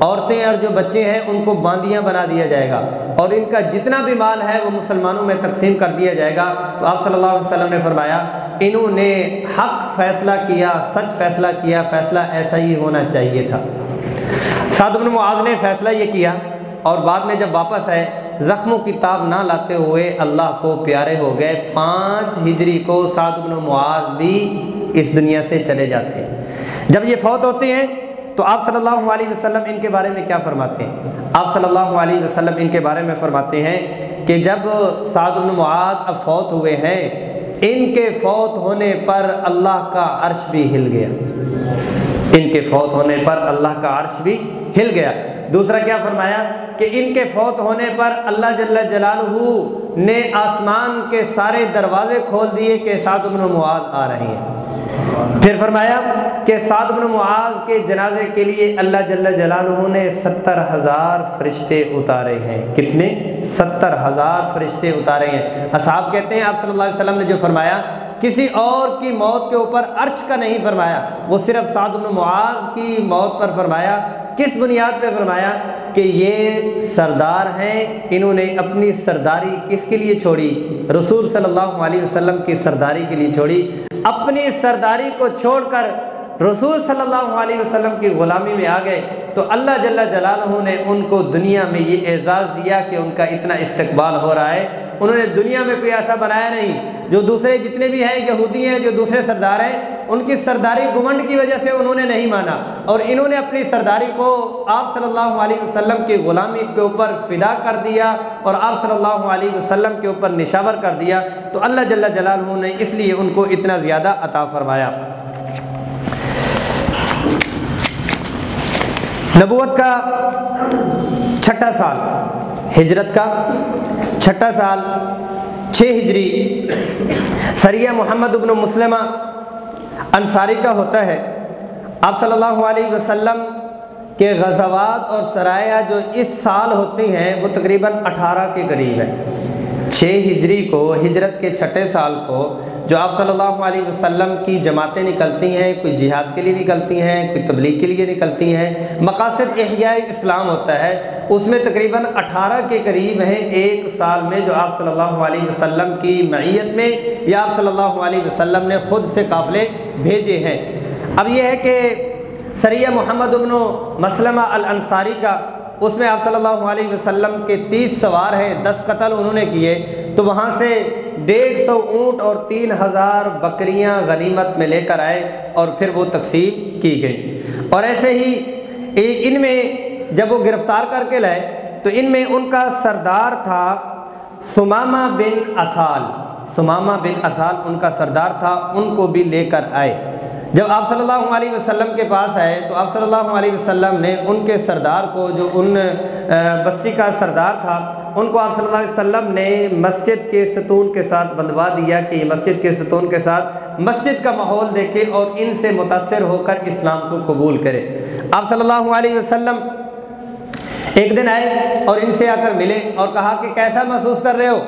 عورتیں اور جو بچے ہیں، ان کو باندیاں بنا دیا جائے گا۔ اور ان کا جتنا بھی مال ہے، وہ مسلمانوں میں تقسیم کر دیا جائے گا۔ تو آپ صلی اللہ علیہ وسلم نے فرمایا، انہوں نے حق فیصلہ کیا، سچ فیصلہ کیا، فیصلہ ایسا ہی ہونا چاہیے تھا۔ سعد بن معاذ نے فیصلہ یہ کیا اور بعد میں جب واپس آئے، زخموں کی تاب نہ لاتے ہوئے اللہ کو پیارے ہو گئے۔ پانچ ہجری کو سعد بن معاذ بھی اس دنیا سے چلے جاتے ہیں۔ جب یہ فوت ہوتے ہیں تو آپ صلی اللہ علیہ وسلم ان کے بارے میں کیا فرماتے ہیں؟ آپ صلی اللہ علیہ وسلم ان کے بارے میں فرماتے ہیں کہ جب سعد بن معاذ اب فوت ہوئے ہیں، ان کے فوت ہونے پر اللہ کا عرش بھی ہل گیا۔ ان کے فوت ہونے پر اللہ کا عرش بھی ہل گیا۔ دوسرا کیا فرمایا کہ ان کے فوت ہونے پر اللہ جل جلالہ نے آسمان کے سارے دروازے کھول دیے کہ سعد بن معاذ آ رہے ہیں۔ پھر فرمایا کہ سعد بن معاذ کے جنازے کے لیے اللہ جل جلالہ نے ستر ہزار فرشتے اتارے ہیں۔ کتنے؟ ستر ہزار فرشتے اتارے ہیں۔ اصحاب کہتے ہیں، آپ صلی اللہ علیہ وسلم نے جو فرمایا، کسی اور کی موت کے اوپر عرش کا نہیں فرمایا، وہ صرف سعد بن معاذ کی موت پر فرمایا۔ کس بنیاد پہ فرمایا کہ یہ سردار ہیں، انہوں نے اپنی سرداری کس کے لیے چھوڑی؟ رسول صلی اللہ علیہ وسلم کی سرداری کے لیے چھوڑی۔ اپنی سرداری کو چھوڑ کر رسول صلی اللہ علیہ وسلم کی غلامی میں آ گئے۔ تو اللہ جل جلالہ نے ان کو دنیا میں یہ اعزاز دیا کہ ان کا اتنا استقبال ہو رہا ہے۔ انہوں نے دنیا میں کوئی ایسا بنایا نہیں۔ جو دوسرے جتنے بھی ہیں، یہودی ہیں، جو دوسرے سردار ہیں ان کی سرداری گمنڈ کی وجہ سے انہوں نے نہیں مانا اور انہوں نے اپنی سرداری کو آپ صلی اللہ علیہ وسلم کی غلامی کے اوپر فدا کر دیا اور آپ صلی اللہ علیہ وسلم کے اوپر نشاور کر دیا تو اللہ جل جلالہ نے اس لیے ان کو اتنا زیادہ عطا فرمایا۔ نبوت کا چھٹا سال، ہجرت کا چھٹا سال، چھ ہجری سریہ محمد ابن مسلمہ انصاری کا ہوتا ہے۔ آپ صلی اللہ علیہ وسلم کے غزوات اور سرایہ جو اس سال ہوتی ہیں، وہ تقریباً اٹھارہ کے قریب ہے چھ ہجری کو، ہجرت کے چھٹے سال کو جو آپ صلی اللہ علیہ وسلم کی جماعتیں نکلتی ہیں، کوئی جہاد کے لیے نکلتی ہیں، کوئی تبلیغ کے لیے نکلتی ہیں، مقاصد احیاء اسلام ہوتا ہے، اس میں تقریباً اٹھارہ کے قریب ہیں ایک سال میں جو آپ صلی اللہ علیہ وسلم کی معیت میں یا آپ صلی اللہ علیہ وسلم نے خود سے قافلے بھیجے ہیں۔ اب یہ ہے کہ سریہ محمد ابن مسلمہ الانصاری کا اس میں آپ صلی اللہ علیہ وسلم کے تیس سوار ہیں، دس قتل انہوں نے کیے۔ تو وہاں سے ڈیڑھ سو اونٹ اور تین ہزار بکریاں غنیمت میں لے کر آئے اور پھر وہ تقسیم کی گئی۔ اور ایسے ہی ان میں جب وہ گرفتار کر کے لائے، تو ان میں ان کا سردار تھا سمامہ بن اسال۔ سمامہ بن اسال ان کا سردار تھا، ان کو بھی لے کر آئے۔ جب آپ صلی اللہ علیہ وسلم کے پاس آئے تو آپ صلی اللہ علیہ وسلم نے ان کے سردار کو جو ان بستی کا سردار تھا، ان کو آپ صلی اللہ علیہ وسلم نے مسجد کے ستون کے ساتھ بندوا دیا کہ یہ مسجد کے ستون کے ساتھ مسجد کا ماحول دیکھے اور ان سے متاثر ہو کر اسلام کو قبول کرے۔ آپ صلی اللہ علیہ وسلم ایک دن آئے اور ان سے آ کر ملے اور کہا کہ کیسا محسوس کر رہے ہو؟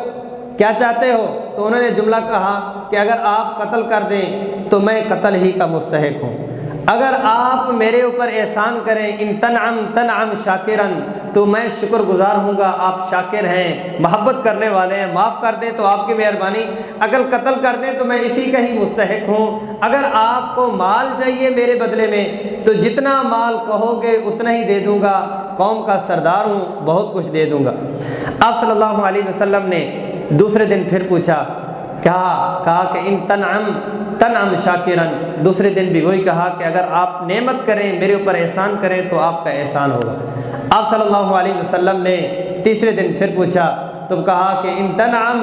کیا چاہتے ہو؟ تو انہوں نے جملہ کہا کہ اگر آپ قتل کر دیں تو میں قتل ہی کا مستحق ہوں۔ اگر آپ میرے اوپر احسان کریں، ان تنعم تنعم شاکرن، تو میں شکر گزار ہوں گا، آپ شاکر ہیں، محبت کرنے والے ہیں، معاف کر دیں تو آپ کی مہربانی۔ اگر قتل کر دیں تو میں اسی کا ہی مستحق ہوں۔ اگر آپ کو مال چاہیے میرے بدلے میں، تو جتنا مال کہو گے اتنا ہی دے دوں گا۔ قوم کا سردار ہوں، بہت کچھ دے دوں گا۔ آپ صلی اللہ علیہ وسلم نے دوسرے دن پھر پوچھا کہا کہا کہ ان تنعم تنعم شاکرن۔ دوسرے دن بھی وہی کہا کہ اگر آپ نعمت کریں، میرے اوپر احسان کریں تو آپ کا احسان ہوگا۔ آپ صلی اللہ علیہ وسلم نے تیسرے دن پھر پوچھا تو کہا کہ ان تنعم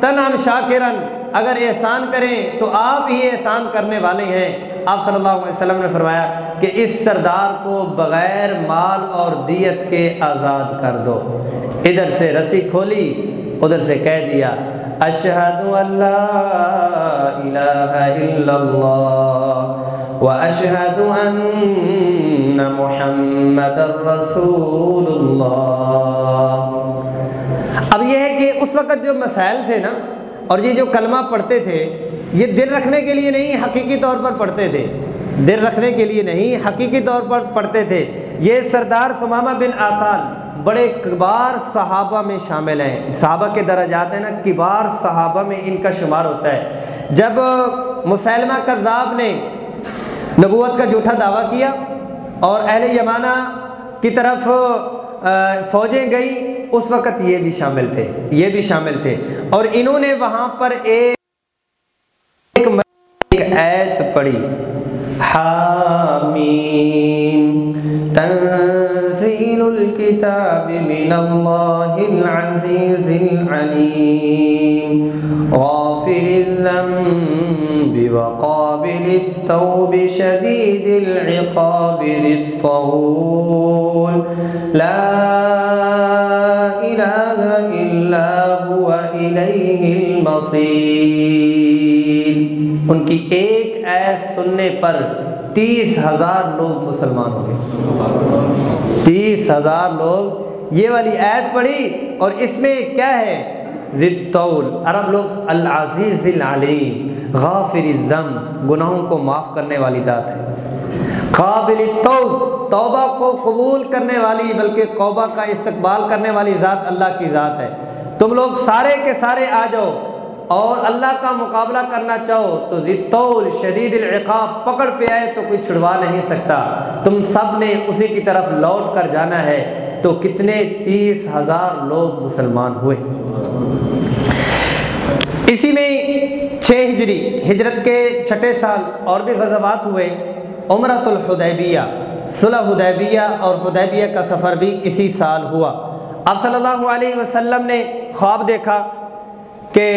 تنعم شاکرن، اگر احسان کریں تو آپ ہی احسان کرنے والے ہیں۔ آپ صلی اللہ علیہ وسلم نے فرمایا کہ اس سردار کو بغیر مال اور دیت کے آزاد کر دو۔ ادھر سے رسی کھولی ادھر سے کہہ دیا، اشہد اللہ الہ الا اللہ و اشہد ان محمد رسول اللہ اب یہ ہے کہ اس وقت جو مسائل تھے نا، اور یہ جو کلمہ پڑھتے تھے، یہ دل رکھنے کے لیے نہیں، حقیقی طور پر پڑھتے تھے۔ دل رکھنے کے لیے نہیں، حقیقی طور پر پڑھتے تھے۔ یہ سردار سمامہ بن آسان بڑے کبار صحابہ میں شامل ہیں۔ صحابہ کے درجات ہیں نا، کبار صحابہ میں ان کا شمار ہوتا ہے۔ جب مسلمہ کذاب نے نبوت کا جھوٹا دعویٰ کیا اور اہل یمانہ کی طرف فوجیں گئی اس وقت یہ بھی شامل تھے، یہ بھی شامل تھے۔ اور انہوں نے وہاں پر ایک ایت پڑھی۔ حامیم تنزیل الكتاب من الله العزيز العليم. غافر الذنب وقابل التوب شديد العقاب ذي لا إله إلا هو إليه المصير. ان کی ایک ایت سننے پر تیس ہزار لوگ مسلمان ہو گئے تیس ہزار لوگ۔ یہ والی ایت پڑھی اور اس میں کیا ہے؟ ضدول عرب لوگ العزیز العلیم، غافر الذنب، گناہوں کو معاف کرنے والی ذات ہے۔ قابل التوب، توبہ کو قبول کرنے والی، بلکہ توبہ کا استقبال کرنے والی ذات اللہ کی ذات ہے۔ تم لوگ سارے کے سارے آ جاؤ۔ اور اللہ کا مقابلہ کرنا چاہو تو ذطول شدید العقاب، پکڑ پہ آئے تو کوئی چھڑوا نہیں سکتا۔ تم سب نے اسی کی طرف لوٹ کر جانا ہے۔ تو کتنے تیس ہزار لوگ مسلمان ہوئے۔ اسی میں چھ ہجری، ہجرت کے چھٹے سال اور بھی غزوات ہوئے۔ عمرۃ الحدیبیہ، صلح حدیبیہ اور حدیبیہ کا سفر بھی اسی سال ہوا۔ اب صلی اللہ علیہ وسلم نے خواب دیکھا۔ کہ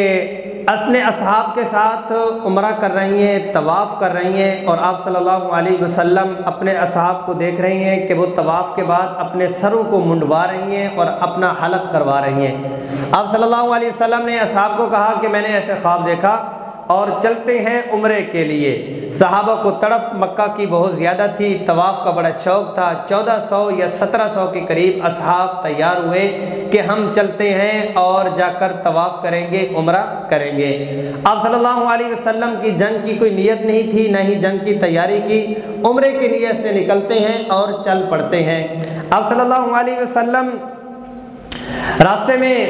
اپنے اصحاب کے ساتھ عمرہ کر رہی ہیں، طواف کر رہی ہیں اور آپ صلی اللہ علیہ وسلم اپنے اصحاب کو دیکھ رہی ہیں کہ وہ طواف کے بعد اپنے سروں کو منڈوا رہی ہیں اور اپنا حلق کروا رہی ہیں۔ آپ صلی اللہ علیہ وسلم نے اصحاب کو کہا کہ میں نے ایسے خواب دیکھا اور چلتے ہیں عمرے کے لیے۔ صحابہ کو تڑپ مکہ کی بہت زیادہ تھی۔ طواف کا بڑا شوق تھا۔ چودہ سو یا سترہ سو کے قریب اصحاب تیار ہوئے کہ ہم چلتے ہیں اور جا کر طواف کریں گے، عمرہ کریں گے۔ آپ صلی اللہ علیہ وسلم کی جنگ کی کوئی نیت نہیں تھی، نہ ہی جنگ کی تیاری کی۔ عمرے کی نیت سے نکلتے ہیں اور چل پڑتے ہیں۔ آپ صلی اللہ علیہ وسلم راستے میں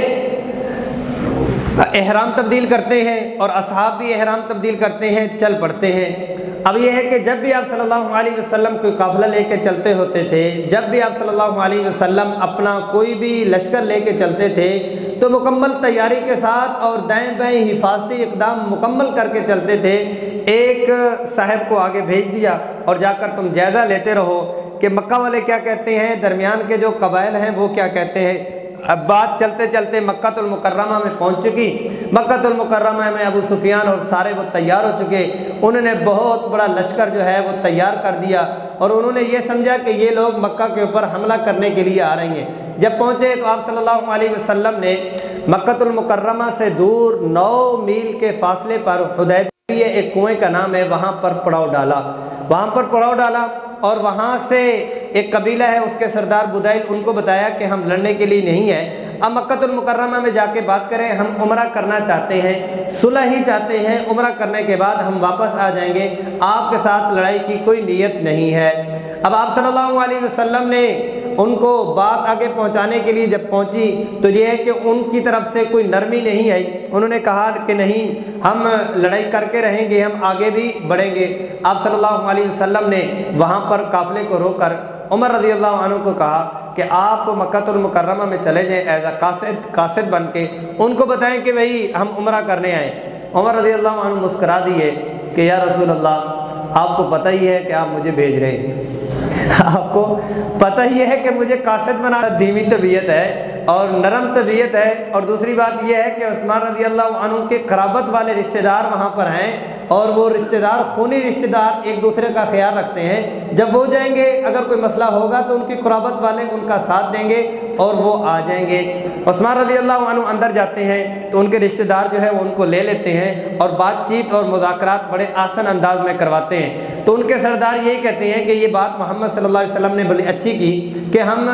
احرام تبدیل کرتے ہیں اور اصحاب بھی احرام تبدیل کرتے ہیں، چل پڑتے ہیں۔ اب یہ ہے کہ جب بھی آپ صلی اللہ علیہ وسلم کوئی قافلہ لے کے چلتے ہوتے تھے، جب بھی آپ صلی اللہ علیہ وسلم اپنا کوئی بھی لشکر لے کے چلتے تھے، تو مکمل تیاری کے ساتھ اور دائیں بائیں حفاظتی اقدام مکمل کر کے چلتے تھے۔ ایک صاحب کو آگے بھیج دیا اور جا کر تم جائزہ لیتے رہو کہ مکہ والے کیا کہتے ہیں، درمیان کے جو قبائل ہیں وہ کیا کہتے ہیں؟ اب بات چلتے چلتے مکہ المکرمہ میں پہنچ چکی۔ مکہ المکرمہ میں ابو سفیان اور سارے وہ تیار ہو چکے۔ انہوں نے بہت بڑا لشکر جو ہے وہ تیار کر دیا اور انہوں نے یہ سمجھا کہ یہ لوگ مکہ کے اوپر حملہ کرنے کے لیے آ رہے ہیں۔ جب پہنچے تو آپ صلی اللہ علیہ وسلم نے مکہ المکرمہ سے دور نو میل کے فاصلے پر حدیبیہ ایک کنویں کا نام ہے، وہاں پر پڑاؤ ڈالا۔ وہاں پر پڑاؤ ڈالا اور وہاں سے ایک قبیلہ ہے، اس کے سردار بدائل ان کو بتایا کہ ہم لڑنے کے لیے نہیں ہیں۔ اب مکہ المکرمہ میں جا کے بات کریں، ہم عمرہ کرنا چاہتے ہیں، صلح ہی چاہتے ہیں، عمرہ کرنے کے بعد ہم واپس آ جائیں گے۔ آپ کے ساتھ لڑائی کی کوئی نیت نہیں ہے۔ اب آپ صلی اللہ علیہ وسلم نے ان کو بات آگے پہنچانے کے لیے جب پہنچی تو یہ ہے کہ ان کی طرف سے کوئی نرمی نہیں آئی۔ انہوں نے کہا کہ نہیں، ہم لڑائی کر کے رہیں گے، ہم آگے بھی بڑھیں گے۔ آپ صلی اللہ علیہ وسلم نے وہاں پر قافلے کو روک کر عمر رضی اللہ عنہ کو کہا کہ آپ مکہ المکرمہ میں چلے جائیں ایز اے قاصد قاصد بن کے۔ ان کو بتائیں کہ بھائی ہم عمرہ کرنے آئے۔ عمر رضی اللہ عنہ مسکرا دیے کہ یا رسول اللہ، آپ کو پتہ ہی ہے کہ آپ مجھے بھیج رہے ہیں۔ آپ کو پتہ ہی ہے کہ مجھے قاصد بنا دھیمی طبیعت ہے اور نرم طبیعت ہے اور دوسری بات یہ ہے کہ عثمان رضی اللہ عنہ کے قرابت والے رشتہ دار وہاں پر ہیں اور وہ رشتہ دار خونی رشتہ دار ایک دوسرے کا خیال رکھتے ہیں جب وہ جائیں گے، اگر کوئی مسئلہ ہوگا تو ان کی قرابت والے ان کا ساتھ دیں گے اور وہ آ جائیں گے۔ عثمان رضی اللہ عنہ اندر جاتے ہیں تو ان کے رشتہ دار جو ہے وہ ان کو لے لیتے ہیں اور بات چیت اور مذاکرات بڑے آسن انداز میں کرواتے ہیں۔ تو ان کے سردار یہی کہتے ہیں کہ یہ بات محمد صلی اللہ علیہ وسلم نے بڑی اچھی کی کہ ہم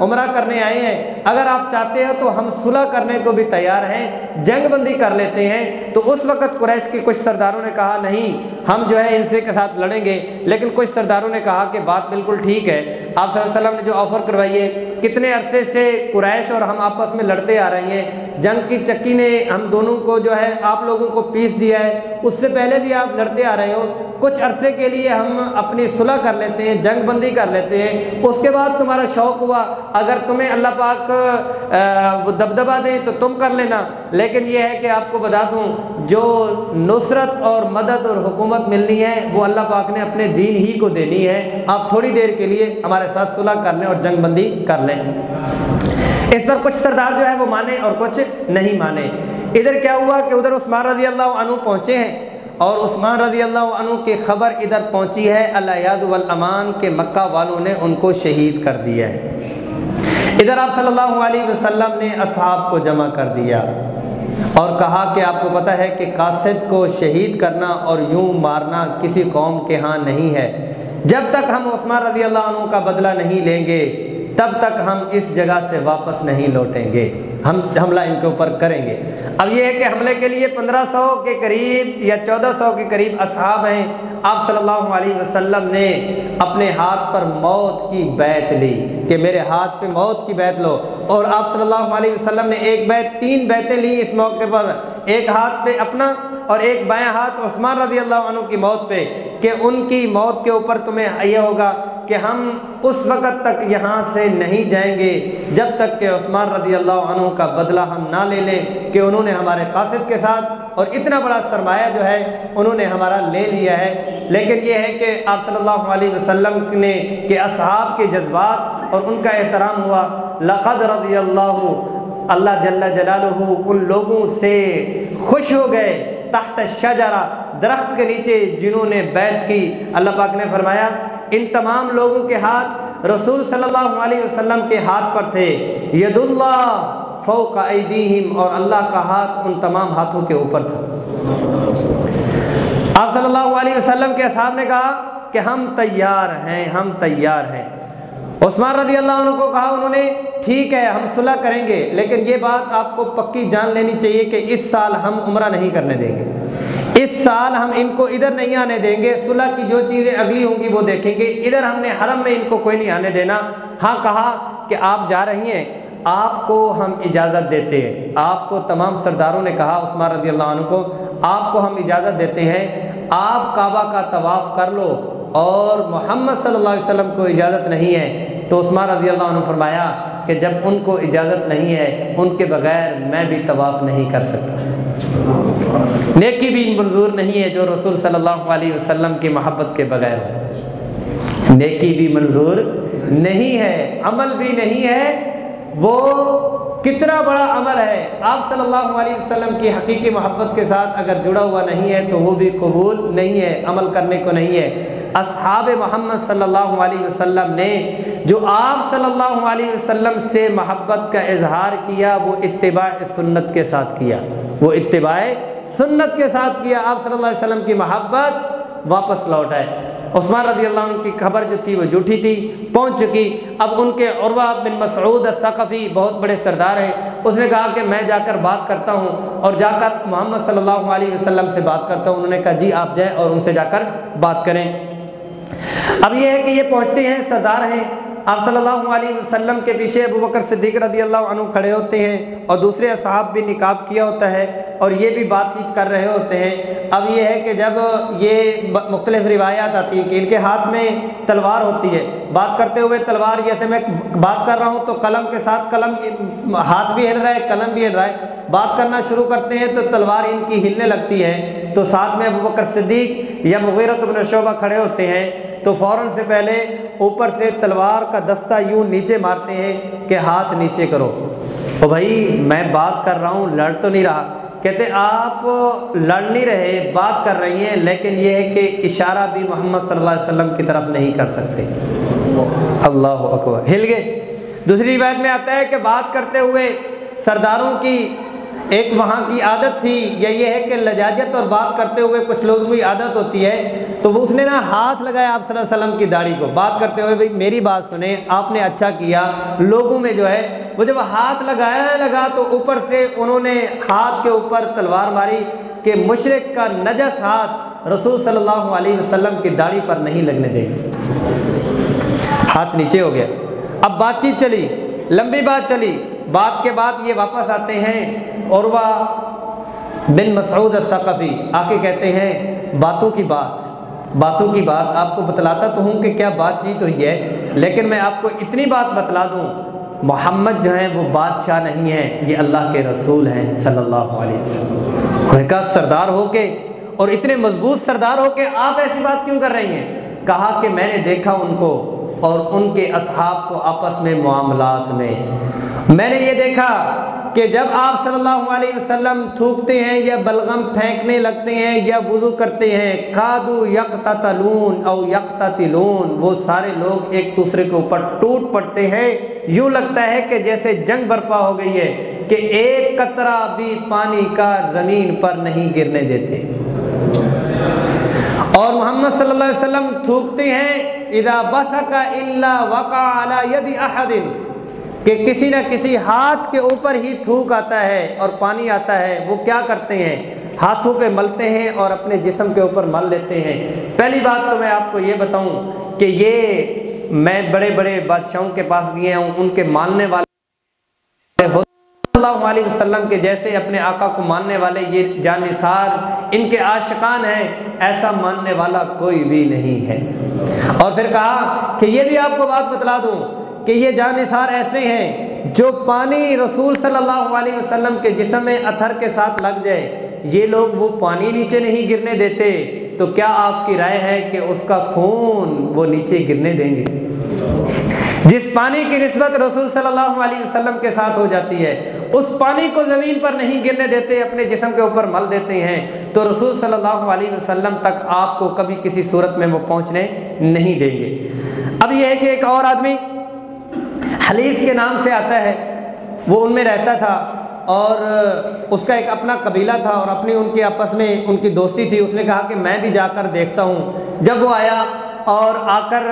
عمرہ کرنے آئے ہیں۔ اگر آپ چاہتے ہیں تو ہم صلح کرنے کو بھی تیار ہیں، جنگ بندی کر لیتے ہیں۔ تو اس وقت قریش کے کچھ سرداروں نے کہا، نہیں، ہم جو ہے ان سے کے ساتھ لڑیں گے۔ لیکن کچھ سرداروں نے کہا کہ بات بالکل ٹھیک ہے۔ آپ صلی اللہ علیہ وسلم نے جو آفر کروائی ہے کتنے عرصے سے قریش اور ہم آپس میں لڑتے آ رہے ہیں۔ جنگ کی چکی نے ہم دونوں کو جو ہے آپ لوگوں کو پیس دیا ہے۔ اس سے پہلے بھی آپ لڑتے آ رہے ہو کچھ عرصے کے لیے ہم اپنی صلح کر لیتے ہیں، جنگ بندی کر لیتے ہیں۔ اس کے بعد تمہارا شوق ہوا۔ اگر تمہیں اللہ پاک دبدبا دیں تو تم کر لینا۔ لیکن یہ ہے کہ آپ کو بتا دوں، جو نصرت اور مدد اور حکومت ملنی ہے، وہ اللہ پاک نے اپنے دین ہی کو دینی ہے۔ آپ تھوڑی دیر کے لیے ہمارے ساتھ صلح کر لیں اور جنگ بندی کر لیں۔ اس پر کچھ سردار جو ہے وہ مانے اور کچھ نہیں مانے۔ ادھر کیا ہوا کہ ادھر عثمان رضی اللہ عنہ پہنچے ہیں۔ اور عثمان رضی اللہ عنہ کی خبر ادھر پہنچی ہے، اللہ یاد والامان کے مکہ والوں نے ان کو شہید کر دیا ہے۔ ادھر آپ صلی اللہ علیہ وسلم نے اصحاب کو جمع کر دیا اور کہا کہ آپ کو پتہ ہے کہ قاصد کو شہید کرنا اور یوں مارنا کسی قوم کے ہاں نہیں ہے۔ جب تک ہم عثمان رضی اللہ عنہ کا بدلہ نہیں لیں گے تب تک ہم اس جگہ سے واپس نہیں لوٹیں گے۔ ہم حملہ ان کے اوپر کریں گے۔ اب یہ ہے کہ حملے کے لیے پندرہ سو کے قریب یا چودہ سو کے قریب اصحاب ہیں۔ آپ صلی اللہ علیہ وسلم نے اپنے ہاتھ پر موت کی بیت لی کہ میرے ہاتھ پہ موت کی بیت لو۔ اور آپ صلی اللہ علیہ وسلم نے ایک بیت، تین بیتیں لی اس موقع پر۔ ایک ہاتھ پہ اپنا اور ایک بائیں ہاتھ عثمان رضی اللہ عنہ کی موت پہ کہ ان کی موت کے اوپر تمہیں یہ ہوگا۔ کہ ہم اس وقت تک یہاں سے نہیں جائیں گے جب تک کہ عثمان رضی اللہ عنہ کا بدلہ ہم نہ لے لیں کہ انہوں نے ہمارے قاصد کے ساتھ اور اتنا بڑا سرمایہ جو ہے انہوں نے ہمارا لے لیا ہے۔ لیکن یہ ہے کہ آپ صلی اللہ علیہ وسلم نے کہ اصحاب کے جذبات اور ان کا احترام ہوا۔ لقد رضی اللہ اللہ جل جلالہ ان لوگوں سے خوش ہو گئے۔ تحت شجرہ درخت کے نیچے جنہوں نے بیت کی۔ اللہ پاک نے فرمایا ان تمام لوگوں کے ہاتھ رسول صلی اللہ علیہ وسلم کے ہاتھ پر تھے۔ ید اللہ فوق ایدیہم، اور اللہ کا ہاتھ ان تمام ہاتھوں کے اوپر تھا۔ آپ صلی اللہ علیہ وسلم کے اصحاب نے کہا کہ ہم تیار ہیں، ہم تیار ہیں۔ عثمان رضی اللہ عنہ کو کہا، انہوں نے، ٹھیک ہے، ہم صلح کریں گے، لیکن یہ بات آپ کو پکی جان لینی چاہیے کہ اس سال ہم عمرہ نہیں کرنے دیں گے۔ اس سال ہم ان کو ادھر نہیں آنے دیں گے، صلح کی جو چیزیں اگلی ہوں گی وہ دیکھیں گے۔ ادھر ہم نے حرم میں ان کو کوئی نہیں آنے دینا۔ ہاں کہا کہ آپ جا رہی ہیں، آپ کو ہم اجازت دیتے ہیں۔ آپ کو تمام سرداروں نے کہا، عثمان رضی اللہ عنہ کو، آپ کو ہم اجازت دیتے ہیں۔ آپ کعبہ کا طواف کر لو اور محمد صلی اللہ علیہ وسلم کو اجازت نہیں ہے۔ تو عثمان رضی اللہ عنہ فرمایا کہ جب ان کو اجازت نہیں ہے، ان کے بغیر میں بھی طواف نہیں کر سکتا۔ نیکی بھی منظور نہیں ہے جو رسول صلی اللہ علیہ وسلم کی محبت کے بغیر ہو۔ نیکی بھی منظور نہیں ہے، عمل بھی نہیں ہے، وہ کتنا بڑا عمل ہے۔ آپ صلی اللہ علیہ وسلم کی حقیقی محبت کے ساتھ اگر جڑا ہوا نہیں ہے تو وہ بھی قبول نہیں ہے، عمل کرنے کو نہیں ہے۔ اصحاب محمد صلی اللہ علیہ وسلم نے جو آپ صلی اللہ علیہ وسلم سے محبت کا اظہار کیا، وہ اتباع سنت کے ساتھ کیا۔ وہ اتباع سنت کے ساتھ کیا۔ آپ صلی اللہ علیہ وسلم کی محبت واپس لوٹ آئے۔ عثمان رضی اللہ عنہ کی خبر جو تھی، وہ جھوٹی تھی، پہنچ چکی۔ اب ان کے عروہ بن مسعود الثقفی بہت بڑے سردار ہیں۔ اس نے کہا کہ میں جا کر بات کرتا ہوں اور جا کر محمد صلی اللہ علیہ وسلم سے بات کرتا ہوں۔ انہوں نے کہا جی آپ جائیں اور ان سے جا کر بات کریں۔ اب یہ ہے کہ یہ پہنچتے ہیں، سردار ہیں۔ آپ صلی اللہ علیہ وسلم کے پیچھے ابو بکر صدیق رضی اللہ عنہ کھڑے ہوتے ہیں اور دوسرے اصحاب بھی نکاب کیا ہوتا ہے اور یہ بھی بات چیت کر رہے ہوتے ہیں۔ اب یہ ہے کہ جب یہ مختلف روایات آتی ہیں کہ ان کے ہاتھ میں تلوار ہوتی ہے، بات کرتے ہوئے تلوار جیسے میں بات کر رہا ہوں تو قلم کے ساتھ قلم ہاتھ بھی ہل رہا ہے، قلم بھی ہل رہا ہے۔ بات کرنا شروع کرتے ہیں تو تلوار ان کی ہلنے لگتی ہے۔ تو ساتھ میں ابو بکر صدیق یا مغیرت ابن شعبہ کھڑے ہوتے ہیں۔ تو فوراً سے پہلے اوپر سے تلوار کا دستہ یوں نیچے مارتے ہیں کہ ہاتھ نیچے کرو۔ او بھائی، میں بات کر رہا ہوں، لڑ تو نہیں رہا۔ کہتے آپ لڑ نہیں رہے، بات کر رہی ہیں، لیکن یہ ہے کہ اشارہ بھی محمد صلی اللہ علیہ وسلم کی طرف نہیں کر سکتے۔ اللہ اکبر۔ ہل گئے۔ دوسری روایت میں آتا ہے کہ بات کرتے ہوئے سرداروں کی ایک وہاں کی عادت تھی، یا یہ ہے کہ لجاجت اور بات کرتے ہوئے کچھ لوگوں کی عادت ہوتی ہے، تو وہ اس نے نا ہاتھ لگایا آپ صلی اللہ علیہ وسلم کی داڑھی کو۔ بات کرتے ہوئے بھائی میری بات سنیں، آپ نے اچھا کیا۔ لوگوں میں جو ہے، وہ جب ہاتھ لگایا لگا تو اوپر سے انہوں نے ہاتھ کے اوپر تلوار ماری کہ مشرق کا نجس ہاتھ رسول صلی اللہ علیہ وسلم کی داڑھی پر نہیں لگنے دیں گے ہاتھ نیچے ہو گیا۔ اب بات چیت چلی، لمبی بات چلی۔ بات کے بعد یہ واپس آتے ہیں اور وہ بن مسعود الثقفی۔ آ کے کہتے ہیں، باتوں کی بات، باتوں کی بات۔ آپ کو بتلاتا تو ہوں کہ کیا بات چیت ہوئی ہے، لیکن میں آپ کو اتنی بات بتلا دوں، محمد جو ہیں وہ بادشاہ نہیں ہیں، یہ اللہ کے رسول ہیں صلی اللہ علیہ وسلم۔ کہا، سردار ہو کے، اور اتنے مضبوط سردار ہو کے آپ ایسی بات کیوں کر رہی ہیں؟ کہا کہ میں نے دیکھا ان کو اور ان کے اصحاب کو آپس میں معاملات میں۔ میں نے یہ دیکھا کہ جب آپ صلی اللہ علیہ وسلم تھوکتے ہیں یا بلغم پھینکنے لگتے ہیں یا وضو کرتے ہیں، کادو یکتلون او یکتلون وہ سارے لوگ ایک دوسرے کے اوپر ٹوٹ پڑتے ہیں۔ یوں لگتا ہے کہ جیسے جنگ برپا ہو گئی ہے کہ ایک قطرہ بھی پانی کا زمین پر نہیں گرنے دیتے۔ اور محمد صلی اللہ علیہ وسلم تھوکتے ہیں اذا بسک الا وقع على يد احد کہ کسی نہ کسی ہاتھ کے اوپر ہی تھوک آتا ہے اور پانی آتا ہے، وہ کیا کرتے ہیں؟ ہاتھوں پہ ملتے ہیں اور اپنے جسم کے اوپر مل لیتے ہیں۔ پہلی بات تو میں آپ کو یہ بتاؤں کہ یہ میں بڑے بڑے بادشاہوں کے پاس گیا ہوں، ان کے ماننے والے اللہ علیہ وسلم کے جیسے اپنے آقا کو ماننے والے یہ جانثار ان کے عاشقان ہیں، ایسا ماننے والا کوئی بھی نہیں ہے۔ اور پھر کہا کہ یہ بھی آپ کو بات بتلا دوں کہ یہ جانثار ایسے ہیں جو پانی رسول صلی اللہ علیہ وسلم کے جسم میں اتھر کے ساتھ لگ جائے۔ یہ لوگ وہ پانی نیچے نہیں گرنے دیتے۔ تو کیا آپ کی رائے ہے کہ اس کا خون وہ نیچے گرنے دیں گے؟ جس پانی کی نسبت رسول صلی اللہ علیہ وسلم کے ساتھ ہو جاتی ہے اس پانی کو زمین پر نہیں گرنے دیتے، اپنے جسم کے اوپر مل دیتے ہیں۔ تو رسول صلی اللہ علیہ وسلم تک آپ کو کبھی کسی صورت میں وہ پہنچنے نہیں دیں گے۔ اب یہ ہے کہ ایک اور آدمی حلیث کے نام سے آتا ہے، وہ ان میں رہتا تھا اور اس کا ایک اپنا قبیلہ تھا اور اپنی ان کے آپس میں ان کی دوستی تھی۔ اس نے کہا کہ میں بھی جا کر دیکھتا ہوں۔ جب وہ آیا اور آ کر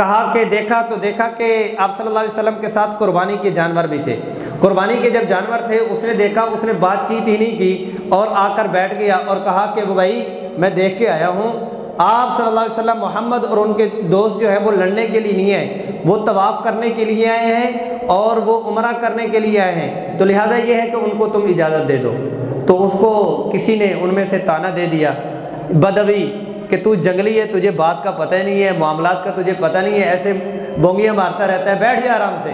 کہا کہ دیکھا تو دیکھا کہ آپ صلی اللہ علیہ وسلم کے ساتھ قربانی کے جانور بھی تھے۔ قربانی کے جب جانور تھے، اس نے دیکھا، اس نے بات چیت ہی نہیں کی اور آ کر بیٹھ گیا اور کہا کہ وہ بھائی میں دیکھ کے آیا ہوں۔ آپ صلی اللہ علیہ وسلم محمد اور ان کے دوست جو ہے وہ لڑنے کے لیے نہیں آئے۔ وہ طواف کرنے کے لیے آئے ہیں اور وہ عمرہ کرنے کے لیے آئے ہیں۔ تو لہٰذا یہ ہے کہ ان کو تم اجازت دے دو۔ تو اس کو کسی نے ان میں سے تانا دے دیا۔ بدوی کہ تو جنگلی ہے، تجھے بات کا پتہ نہیں ہے، معاملات کا تجھے پتہ نہیں ہے، ایسے بونگیاں مارتا رہتا ہے، بیٹھ جا آرام سے۔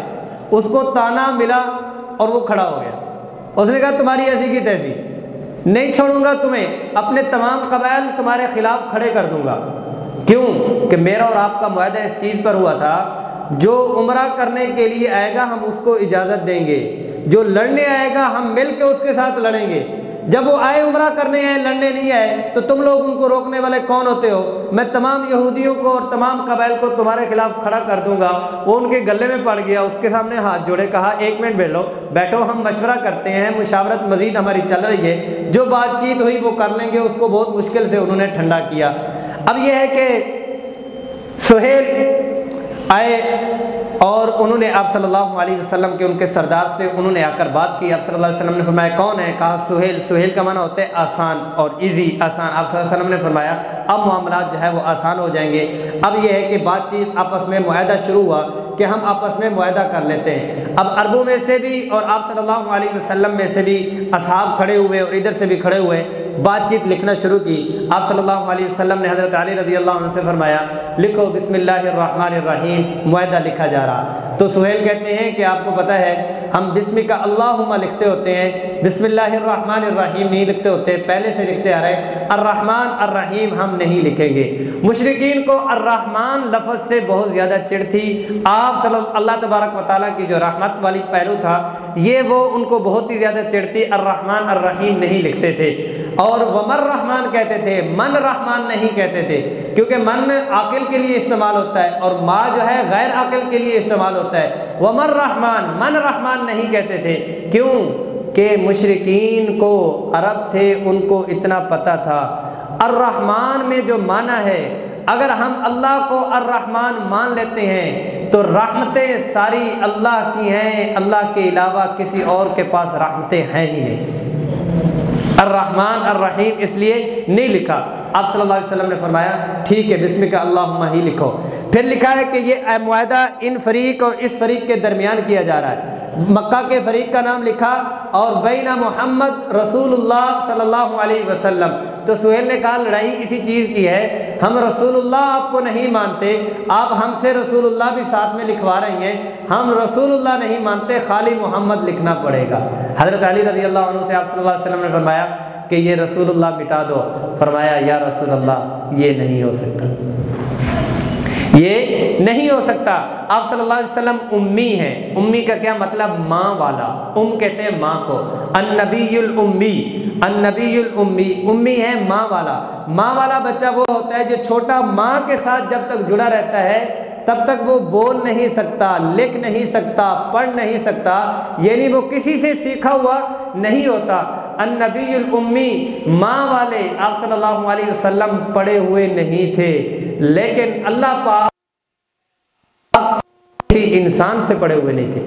اس کو تانا ملا اور وہ کھڑا ہو گیا۔ اس نے کہا، تمہاری ایسی کی تیسی؟ نہیں چھوڑوں گا تمہیں، اپنے تمام قبائل تمہارے خلاف کھڑے کر دوں گا۔ کیوں؟ کہ میرا اور آپ کا معاہدہ اس چیز پر ہوا تھا، جو عمرہ کرنے کے لیے آئے گا، ہم اس کو اجازت دیں گے۔ جو لڑنے آئے گا، ہم مل کے اس کے ساتھ لڑیں گے۔ جب وہ آئے عمرہ کرنے آئے، لڑنے نہیں آئے، تو تم لوگ ان کو روکنے والے کون ہوتے ہو؟ میں تمام یہودیوں کو اور تمام قبائل کو تمہارے خلاف کھڑا کر دوں گا۔ وہ ان کے گلے میں پڑ گیا، اس کے سامنے ہاتھ جوڑے، کہا، ایک منٹ بیٹھ لو بیٹھو، ہم مشورہ کرتے ہیں، مشاورت مزید ہماری چل رہی ہے۔ جو بات چیت ہوئی، وہ کر لیں گے، اس کو بہت مشکل سے انہوں نے ٹھنڈا کیا۔ اب یہ ہے کہ سہیل آئے اور انہوں نے آپ صلی اللہ علیہ وسلم کے ان کے سردار سے انہوں نے آ کر بات کی۔ آپ صلی اللہ علیہ وسلم نے فرمایا، کون ہے؟ کہا، سہیل۔ سہیل کا معنی ہوتا ہے آسان اور ایزی آسان۔ آپ صلی اللہ علیہ وسلم نے فرمایا، اب معاملات جو ہے وہ آسان ہو جائیں گے۔ اب یہ ہے کہ بات چیت آپس میں معاہدہ شروع ہوا کہ ہم آپس میں معاہدہ کر لیتے ہیں۔ اب عربوں میں سے بھی اور آپ صلی اللہ علیہ وسلم میں سے بھی اصحاب کھڑے ہوئے اور ادھر سے بھی کھڑے ہوئے بات چیت لکھنا شروع کی۔ آپ صلی اللہ علیہ وسلم نے حضرت علی رضی اللہ عنہ سے فرمایا، لکھو بسم اللہ الرحمن الرحیم، معاہدہ لکھا جا رہا۔ تو سہیل کہتے ہیں کہ آپ کو پتہ ہے، ہم بسم کا اللہم لکھتے ہوتے ہیں بسم اللہ الرحمن الرحیم نہیں لکھتے ہوتے، پہلے سے لکھتے آ رہے الرحمن الرحیم ہم نہیں لکھیں گے۔ مشرقین کو الرحمن لفظ سے بہت زیادہ چڑ تھی۔ آپ صلی اللہ تبارک و تعالیٰ کی جو رحمت والی پہلو تھا، یہ وہ ان کو بہت ہی زیادہ چڑھتی الرحمن الرحیم نہیں لکھتے تھے۔ اور ومر رحمان کہتے تھے، من رحمان نہیں کہتے تھے، کیونکہ من عقل کے لیے استعمال ہوتا ہے اور ما جو ہے غیر عقل کے لیے استعمال ہوتا ہے۔ ومر رحمان، من رحمان نہیں کہتے تھے، کیوں؟ کہ مشرقین کو عرب تھے، ان کو اتنا پتہ تھا۔ الرحمن میں جو معنی ہے، اگر ہم اللہ کو الرحمن مان لیتے ہیں، تو رحمتیں ساری اللہ کی ہیں، اللہ کے علاوہ کسی اور کے پاس رحمتیں ہیں ہی نہیں۔ الرحمن الرحیم، اس لیے نہیں لکھا۔ آپ صلی اللہ علیہ وسلم نے فرمایا، ٹھیک ہے، بسم کا اللہ ہی لکھو۔ پھر لکھا ہے کہ یہ معاہدہ ان فریق اور اس فریق کے درمیان کیا جا رہا ہے۔ مکہ کے فریق کا نام لکھا اور بین محمد رسول اللہ صلی اللہ علیہ وسلم۔ تو سہیل نے کہا، لڑائی اسی چیز کی ہے، ہم رسول اللہ آپ کو نہیں مانتے، آپ ہم سے رسول اللہ بھی ساتھ میں لکھوا رہی ہیں۔ ہم رسول اللہ نہیں مانتے، خالی محمد لکھنا پڑے گا۔ حضرت علی رضی اللہ عنہ سے آپ صلی اللہ علیہ وسلم نے فرمایا کہ یہ رسول اللہ مٹا دو۔ فرمایا، یا رسول اللہ، یہ نہیں ہو سکتا۔ یہ نہیں ہو سکتا۔ آپ صلی اللہ علیہ وسلم امی ہیں۔ امی کا کیا مطلب؟ ماں والا۔ ام کہتے ہیں ماں کو۔ النبی الامی النبی الامی امی ہے ماں والا۔ ماں والا بچہ وہ ہوتا ہے جو چھوٹا ماں کے ساتھ جب تک جڑا رہتا ہے، تب تک وہ بول نہیں سکتا، لکھ نہیں سکتا، پڑھ نہیں سکتا۔ یعنی وہ کسی سے سیکھا ہوا نہیں ہوتا۔ النبی الامی ماں والے آپ صلی اللہ علیہ وسلم پڑھے ہوئے نہیں تھے۔ لیکن اللہ پاک کسی انسان سے پڑھے ہوئے نہیں تھے۔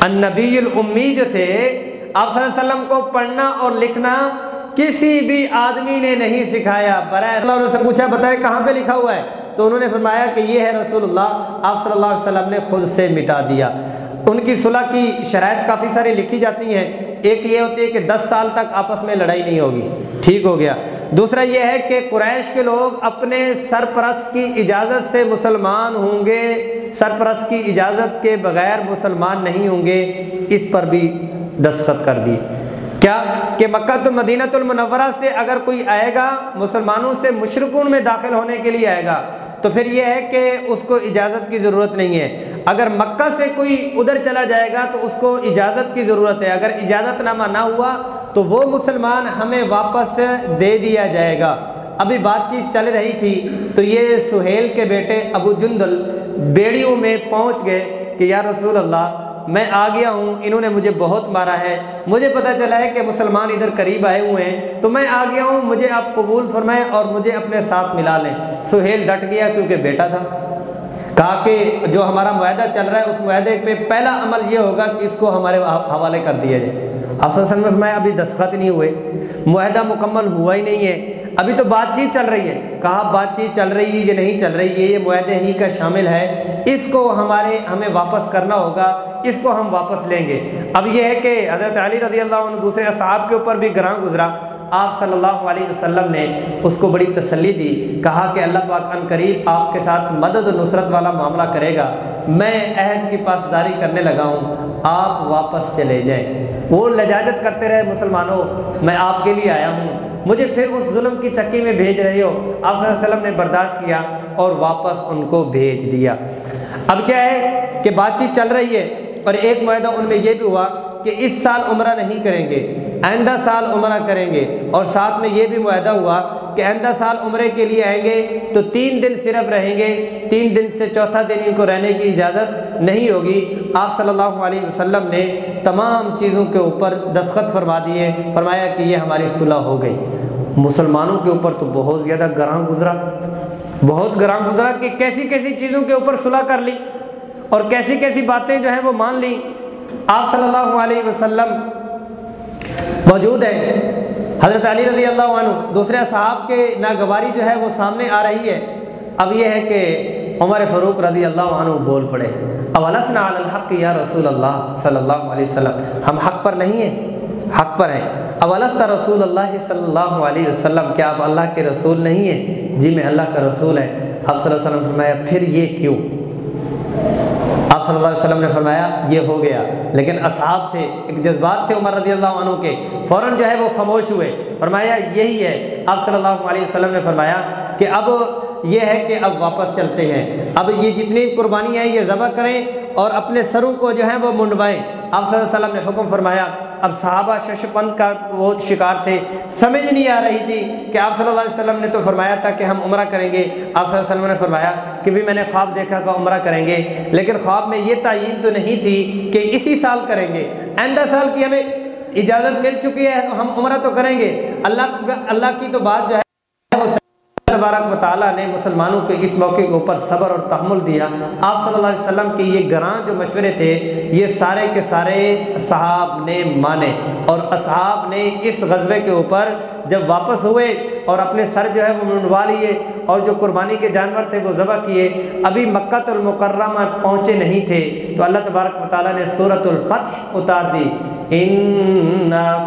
النبی الامی جو تھے، آپ صلی اللہ علیہ وسلم کو پڑھنا اور لکھنا کسی بھی آدمی نے نہیں سکھایا۔ برائے اللہ علیہ سے پوچھا، بتائے کہاں پہ لکھا ہوا ہے؟ تو انہوں نے فرمایا کہ یہ ہے رسول اللہ، آپ صلی اللہ علیہ وسلم نے خود سے مٹا دیا۔ ان کی صلح کی شرائط کافی ساری لکھی جاتی ہیں۔ ایک یہ ہوتی ہے کہ دس سال تک آپس میں لڑائی نہیں ہوگی۔ ٹھیک ہو گیا۔ دوسرا یہ ہے کہ قریش کے لوگ اپنے سرپرست کی اجازت سے مسلمان ہوں گے۔ سرپرست کی اجازت کے بغیر مسلمان نہیں ہوں گے۔ اس پر بھی دستخط کر دی۔ کیا کہ مکہ تو مدینہ المنورہ سے اگر کوئی آئے گا، مسلمانوں سے مشرقون میں داخل ہونے کے لیے آئے گا تو پھر یہ ہے کہ اس کو اجازت کی ضرورت نہیں ہے۔ اگر مکہ سے کوئی ادھر چلا جائے گا تو اس کو اجازت کی ضرورت ہے۔ اگر اجازت نامہ نہ ہوا تو وہ مسلمان ہمیں واپس دے دیا جائے گا۔ ابھی بات چیت چل رہی تھی تو یہ سہیل کے بیٹے ابو جندل بیڑیوں میں پہنچ گئے کہ یا رسول اللہ میں آ گیا ہوں، انہوں نے مجھے بہت مارا ہے۔ مجھے پتہ چلا ہے کہ مسلمان ادھر قریب آئے ہوئے ہیں۔ تو میں آ گیا ہوں، مجھے آپ قبول فرمائیں اور مجھے اپنے ساتھ ملا لیں۔ سہیل ڈٹ گیا کیونکہ بیٹا تھا۔ کہا کہ جو ہمارا معاہدہ چل رہا ہے، اس معاہدے پہ پہلا عمل یہ ہوگا کہ اس کو ہمارے حوالے کر دیا جائے۔ افسر میں ابھی دستخط نہیں ہوئے۔ معاہدہ مکمل ہوا ہی نہیں ہے۔ ابھی تو بات چیت چل رہی ہے۔ کہا، بات چیت چل رہی ہے یہ نہیں چل رہی؟ ہے یہ معاہدے ہی کا شامل ہے۔ اس کو ہمارے، ہمیں واپس کرنا ہوگا۔ اس کو ہم واپس لیں گے۔ اب یہ ہے کہ حضرت علی رضی اللہ عنہ دوسرے اصحاب کے اوپر بھی گراں گزرا۔ آپ صلی اللہ علیہ وسلم نے اس کو بڑی تسلی دی، کہا کہ اللہ پاک ان قریب آپ کے ساتھ مدد و نصرت والا معاملہ کرے گا۔ میں عہد کی پاسداری کرنے لگا ہوں، آپ واپس چلے جائیں۔ وہ لجاجت کرتے رہے، مسلمانوں، میں آپ کے لیے آیا ہوں۔ مجھے پھر اس ظلم کی چکی میں بھیج رہے ہو۔ آپ صلی اللہ علیہ وسلم نے برداشت کیا اور واپس ان کو بھیج دیا۔ اب کیا ہے کہ بات چیت چل رہی ہے۔ اور ایک معاہدہ ان میں یہ بھی ہوا کہ اس سال عمرہ نہیں کریں گے، آئندہ سال عمرہ کریں گے۔ اور ساتھ میں یہ بھی معاہدہ ہوا کہ آئندہ سال عمرے کے لیے آئیں گے تو تین دن صرف رہیں گے، تین دن سے چوتھا دن ان کو رہنے کی اجازت نہیں ہوگی۔ آپ صلی اللہ علیہ وسلم نے تمام چیزوں کے اوپر دستخط فرما دیے، فرمایا کہ یہ ہماری صلح ہو گئی۔ مسلمانوں کے اوپر تو بہت زیادہ گراں گزرا، بہت گراں گزرا کہ کیسی کیسی چیزوں کے اوپر صلح کر لی۔ اور کیسی کیسی باتیں جو ہیں وہ مان لی۔ آپ صلی اللہ علیہ وسلم موجود ہیں۔ حضرت علی رضی اللہ عنہ، دوسرے صحاب کے ناگواری جو ہے وہ سامنے آ رہی ہے۔ اب یہ ہے کہ عمر فروق رضی اللہ عنہ بول پڑے۔ اب علی الحق یا رسول اللہ صلی اللہ علیہ وسلم۔ ہم حق پر نہیں ہیں، حق پر ہیں۔ اولست رسول اللہ صلی اللہ علیہ وسلم۔ کیا آپ اللہ کے رسول نہیں ہیں؟ جی میں اللہ کا رسول ہے آپ صلی اللہ علیہ وسلم فرمایا، پھر یہ کیوں؟ آپ صلی اللہ علیہ وسلم نے فرمایا، یہ ہو گیا۔ لیکن اصحاب تھے، ایک جذبات تھے عمر رضی اللہ عنہ کے۔ فوراً جو ہے وہ خاموش ہوئے۔ فرمایا، یہی ہے۔ آپ صلی اللہ علیہ وسلم نے فرمایا کہ اب یہ ہے کہ اب واپس چلتے ہیں۔ اب یہ جتنی قربانیاں ہیں، یہ ذبح کریں اور اپنے سروں کو جو ہیں وہ منڈوائیں۔ آپ صلی اللہ علیہ وسلم نے حکم فرمایا اب صحابہ ششپند کا وہ شکار تھے، سمجھ نہیں آ رہی تھی کہ آپ صلی اللہ علیہ وسلم نے تو فرمایا تھا کہ ہم عمرہ کریں گے۔ آپ صلی اللہ علیہ وسلم نے فرمایا کہ بھی میں نے خواب دیکھا کہ عمرہ کریں گے۔ لیکن خواب میں یہ تعین تو نہیں تھی کہ اسی سال کریں گے۔ آئندہ سال کی ہمیں اجازت مل چکی ہے تو ہم عمرہ تو کریں گے۔ اللہ اللہ کی تو بات جو ہے تبارک و تعالیٰ نے مسلمانوں کے اس موقع کے اوپر صبر اور تحمل دیا۔ آپ صلی اللہ علیہ وسلم کے یہ گران جو مشورے تھے، یہ سارے کے سارے صحاب نے مانے۔ اور اصحاب نے اس غزبے کے اوپر جب واپس ہوئے اور اپنے سر جو ہے وہ منڈوا لیے اور جو قربانی کے جانور تھے وہ ذبح کیے، ابھی مکہ المکرمہ پہنچے نہیں تھے۔ تو اللہ تبارک و تعالیٰ نے صورت الفتح اتار دی۔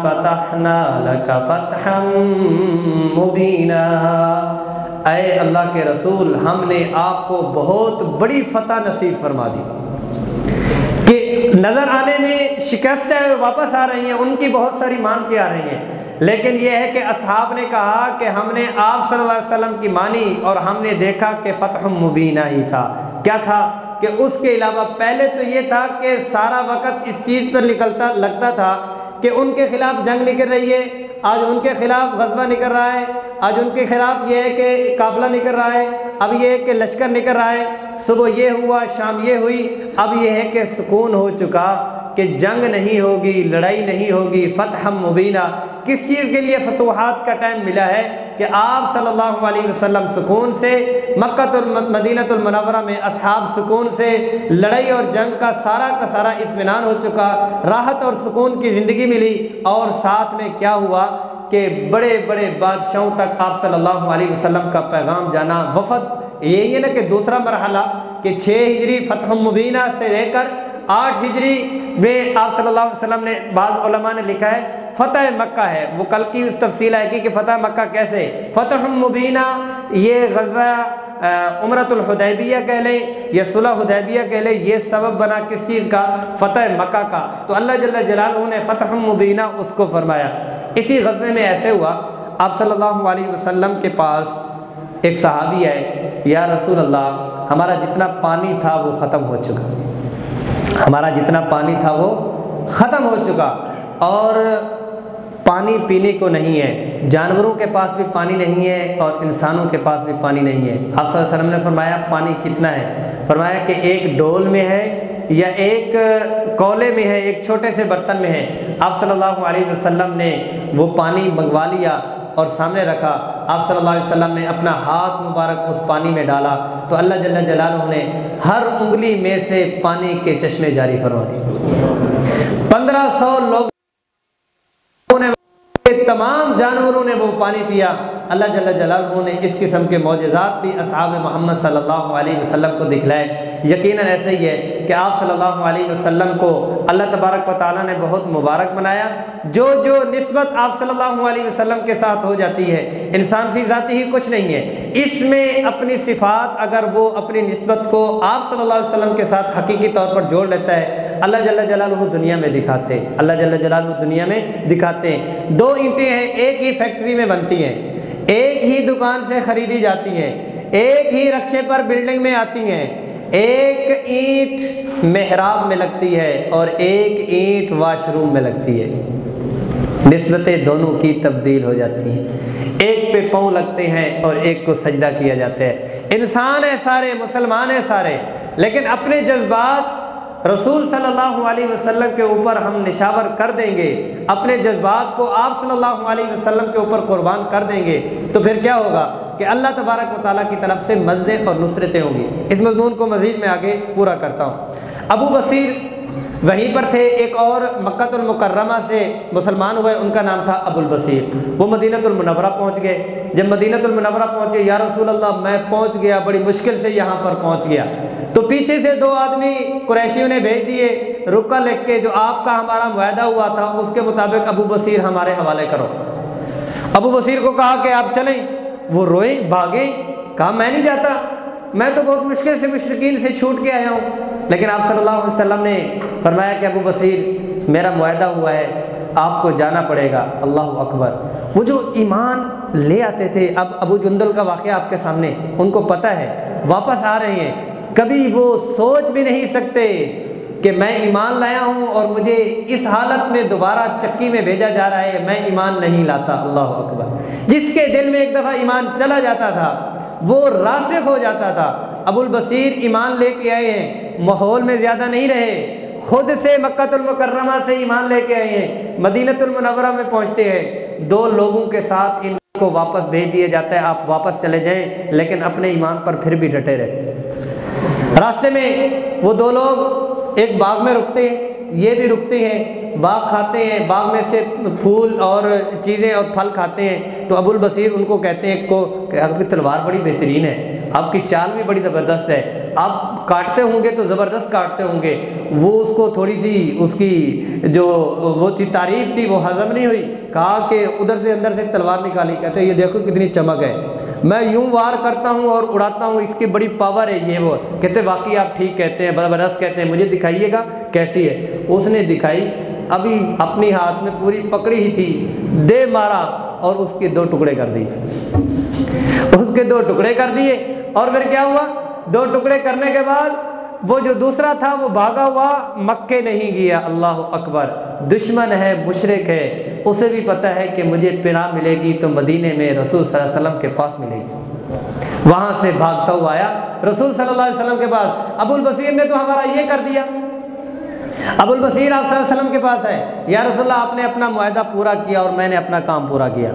فتحنا لك فتحا مبینا اے اللہ کے رسول، ہم نے آپ کو بہت بڑی فتح نصیب فرما دی۔ کہ نظر آنے میں شکستیں واپس آ رہی ہیں، ان کی بہت ساری مان کے آ رہی ہیں۔ لیکن یہ ہے کہ اصحاب نے کہا کہ ہم نے آپ صلی اللہ علیہ وسلم کی مانی اور ہم نے دیکھا کہ فتح مبینہ ہی تھا۔ کیا تھا؟ کہ اس کے علاوہ پہلے تو یہ تھا کہ سارا وقت اس چیز پر نکلتا، لگتا تھا کہ ان کے خلاف جنگ نکل رہی ہے۔ آج ان کے خلاف غزوہ نکل رہا ہے، آج ان کے خلاف یہ ہے کہ قافلہ نکل رہا ہے، اب یہ ہے کہ لشکر نکل رہا ہے۔ صبح یہ ہوا، شام یہ ہوئی، اب یہ ہے کہ سکون ہو چکا کہ جنگ نہیں ہوگی، لڑائی نہیں ہوگی فتح مبینہ کس چیز کے لیے فتوحات کا ٹائم ملا ہے کہ آپ صلی اللہ علیہ وسلم سکون سے مکہ مدینہ المنورہ میں اصحاب سکون سے لڑائی اور جنگ کا سارا کا سارا اطمینان ہو چکا، راحت اور سکون کی زندگی ملی اور ساتھ میں کیا ہوا کہ بڑے بڑے بادشاہوں تک آپ صلی اللہ علیہ وسلم کا پیغام جانا وفد۔ یہی ہے نا کہ دوسرا مرحلہ کہ چھ ہجری فتح مبینہ سے لے کر آٹھ ہجری میں آپ صلی اللہ علیہ وسلم نے بعض علماء نے لکھا ہے فتح مکہ ہے۔ وہ کل کی اس تفصیل ہے کہ فتح مکہ کیسے۔ فتح مبینہ، یہ غزوہ عمرت الحدیبیہ کہہ لیں یا صلح حدیبیہ کہہ لیں، یہ سبب بنا کس چیز کا؟ فتح مکہ کا۔ تو اللہ جل جلالہ نے فتح مبینہ اس کو فرمایا۔ اسی غزوے میں ایسے ہوا، آپ صلی اللہ علیہ وسلم کے پاس ایک صحابی ہے یا رسول اللہ، ہمارا جتنا پانی تھا وہ ختم ہو چکا۔ ہمارا جتنا پانی تھا وہ ختم ہو چکا۔ اور پانی پینے کو نہیں ہے۔ جانوروں کے پاس بھی پانی نہیں ہے اور انسانوں کے پاس بھی پانی نہیں ہے۔ آپ صلی اللہ علیہ وسلم نے فرمایا، پانی کتنا ہے؟ فرمایا کہ ایک ڈول میں ہے یا ایک کولے میں ہے، ایک چھوٹے سے برتن میں ہے۔ آپ صلی اللہ علیہ وسلم نے وہ پانی منگوا لیا اور سامنے رکھا۔ آپ صلی اللہ علیہ وسلم نے اپنا ہاتھ مبارک اس پانی میں ڈالا۔ تو اللہ جل جلالہ نے ہر انگلی میں سے پانی کے چشمے جاری فرما دی پندرہ سو لوگ تمام جانوروں نے وہ پانی پیا۔ اللہ جل جلالہ نے اس قسم کے معجزات بھی اصحاب محمد صلی اللہ علیہ وسلم کو دکھلائے۔ یقیناً ایسا ہی ہے کہ آپ صلی اللہ علیہ وسلم کو اللہ تبارک و تعالیٰ نے بہت مبارک بنایا۔ جو جو نسبت آپ صلی اللہ علیہ وسلم کے ساتھ ہو جاتی ہے، انسان فی ذاتی ہی کچھ نہیں ہے۔ اس میں اپنی صفات اگر وہ اپنی نسبت کو آپ صلی اللہ علیہ وسلم کے ساتھ حقیقی طور پر جوڑ لیتا ہے اللہ جل جلالہ دنیا میں دکھاتے اللہ جل جلالہ دنیا میں دکھاتے ہیں۔ دو اینٹیں ہیں، ایک ہی فیکٹری میں بنتی ہیں۔ ایک ہی دکان سے خریدی جاتی ہیں۔ ایک ہی رقشے پر بلڈنگ میں آتی ہیں۔ ایک اینٹ محراب میں لگتی ہے اور ایک اینٹ واش روم میں لگتی ہے۔ نسبتیں دونوں کی تبدیل ہو جاتی ہیں۔ ایک پہ پاؤں لگتے ہیں اور ایک کو سجدہ کیا جاتا ہے۔ انسان ہے سارے، مسلمان ہیں سارے، لیکن اپنے جذبات رسول صلی اللہ علیہ وسلم کے اوپر ہم نشاور کر دیں گے، اپنے جذبات کو آپ صلی اللہ علیہ وسلم کے اوپر قربان کر دیں گے۔ تو پھر کیا ہوگا کہ اللہ تبارک و تعالیٰ کی طرف سے مزدیں اور نصرتیں ہوں گی۔ اس مضمون کو مزید میں آگے پورا کرتا ہوں۔ ابو بصیر وہیں پر تھے ایک اور مکہ المکرمہ سے مسلمان ہوئے، ان کا نام تھا ابو البصیر۔ وہ مدینہ المنورہ پہنچ گئے۔ جب مدینہ المنورہ پہنچے یا رسول اللہ، میں پہنچ گیا، بڑی مشکل سے یہاں پر پہنچ گیا۔ تو پیچھے سے دو آدمی قریشیوں نے بھیج دیے، رکا لکھ کے، جو آپ کا ہمارا معاہدہ ہوا تھا، اس کے مطابق ابو بصیر ہمارے حوالے کرو۔ ابو بصیر کو کہا کہ آپ چلیں۔ وہ روئے بھاگے کہا میں نہیں جاتا۔ میں تو بہت مشکل سے مشرقین سے چھوٹ کے آیا ہوں، لیکن آپ صلی اللہ علیہ وسلم نے فرمایا کہ ابو بصیر، میرا معاہدہ ہوا ہے، آپ کو جانا پڑے گا۔ اللہ اکبر۔ وہ جو ایمان لے آتے تھے، اب ابو جندل کا واقعہ آپ کے سامنے، ان کو پتہ ہے، واپس آ رہے ہیں۔ کبھی وہ سوچ بھی نہیں سکتے کہ میں ایمان لایا ہوں اور مجھے اس حالت میں دوبارہ چکی میں بھیجا جا رہا ہے، میں ایمان نہیں لاتا۔ اللہ اکبر۔ جس کے دل میں ایک دفعہ ایمان چلا جاتا تھا وہ راسخ ہو جاتا تھا۔ ابو البصیر ایمان لے کے آئے ہیں، ماحول میں زیادہ نہیں رہے۔ خود سے مکہ المکرمہ سے ایمان لے کے آئے ہیں مدینت المنورہ میں پہنچتے ہیں۔ دو لوگوں کے ساتھ ان کو واپس بھیج دیا جاتا ہے، آپ واپس چلے جائیں، لیکن اپنے ایمان پر پھر بھی ڈٹے رہتے۔ راستے میں وہ دو لوگ ایک باغ میں رکتے ہیں یہ بھی رکتے ہیں، باغ کھاتے ہیں، باغ میں سے پھول اور چیزیں اور پھل کھاتے ہیں۔ تو ابو البصیر ان کو کہتے ہیں کو کہ آپ کی تلوار بڑی بہترین ہے آپ کی چال بھی بڑی زبردست ہے۔ آپ کاٹتے ہوں گے تو زبردست کاٹتے ہوں گے۔ وہ اس کو تھوڑی سی اس کی جو وہ تھی، تعریف تھی، وہ ہضم نہیں ہوئی۔ کہا کہ ادھر سے اندر سے تلوار نکالی۔ کہتے یہ دیکھو کتنی چمک ہے۔ میں یوں وار کرتا ہوں اور اڑاتا ہوں، اس کی بڑی پاور ہے یہ وہ۔ کہتے واقعی آپ ٹھیک کہتے ہیں، زبردست کہتے ہیں۔ مجھے دکھائیے گا۔ کیسی ہے؟ اس نے دکھائی، ابھی اپنی ہاتھ میں پوری پکڑی ہی تھی، دے مارا اور اس کے دو ٹکڑے کر دیے۔ اس کے دو ٹکڑے کر دیے اور پھر کیا ہوا؟ دو ٹکڑے کرنے کے بعد وہ جو دوسرا تھا وہ بھاگا ہوا، مکے نہیں گیا۔ اللہ اکبر، دشمن ہے، مشرق ہے۔ اسے بھی پتہ ہے کہ مجھے پناہ ملے گی تو مدینے میں رسول صلی اللہ علیہ وسلم کے پاس ملے گی۔ وہاں سے بھاگتا ہوا آیا۔ رسول صلی اللہ علیہ وسلم کے پاس ابو البصیر نے تو ہمارا یہ کر دیا۔ ابو البصیر آپ صلی اللہ علیہ وسلم کے پاس ہے۔ یا رسول اللہ، آپ نے اپنا معاہدہ پورا کیا اور میں نے اپنا کام پورا کیا۔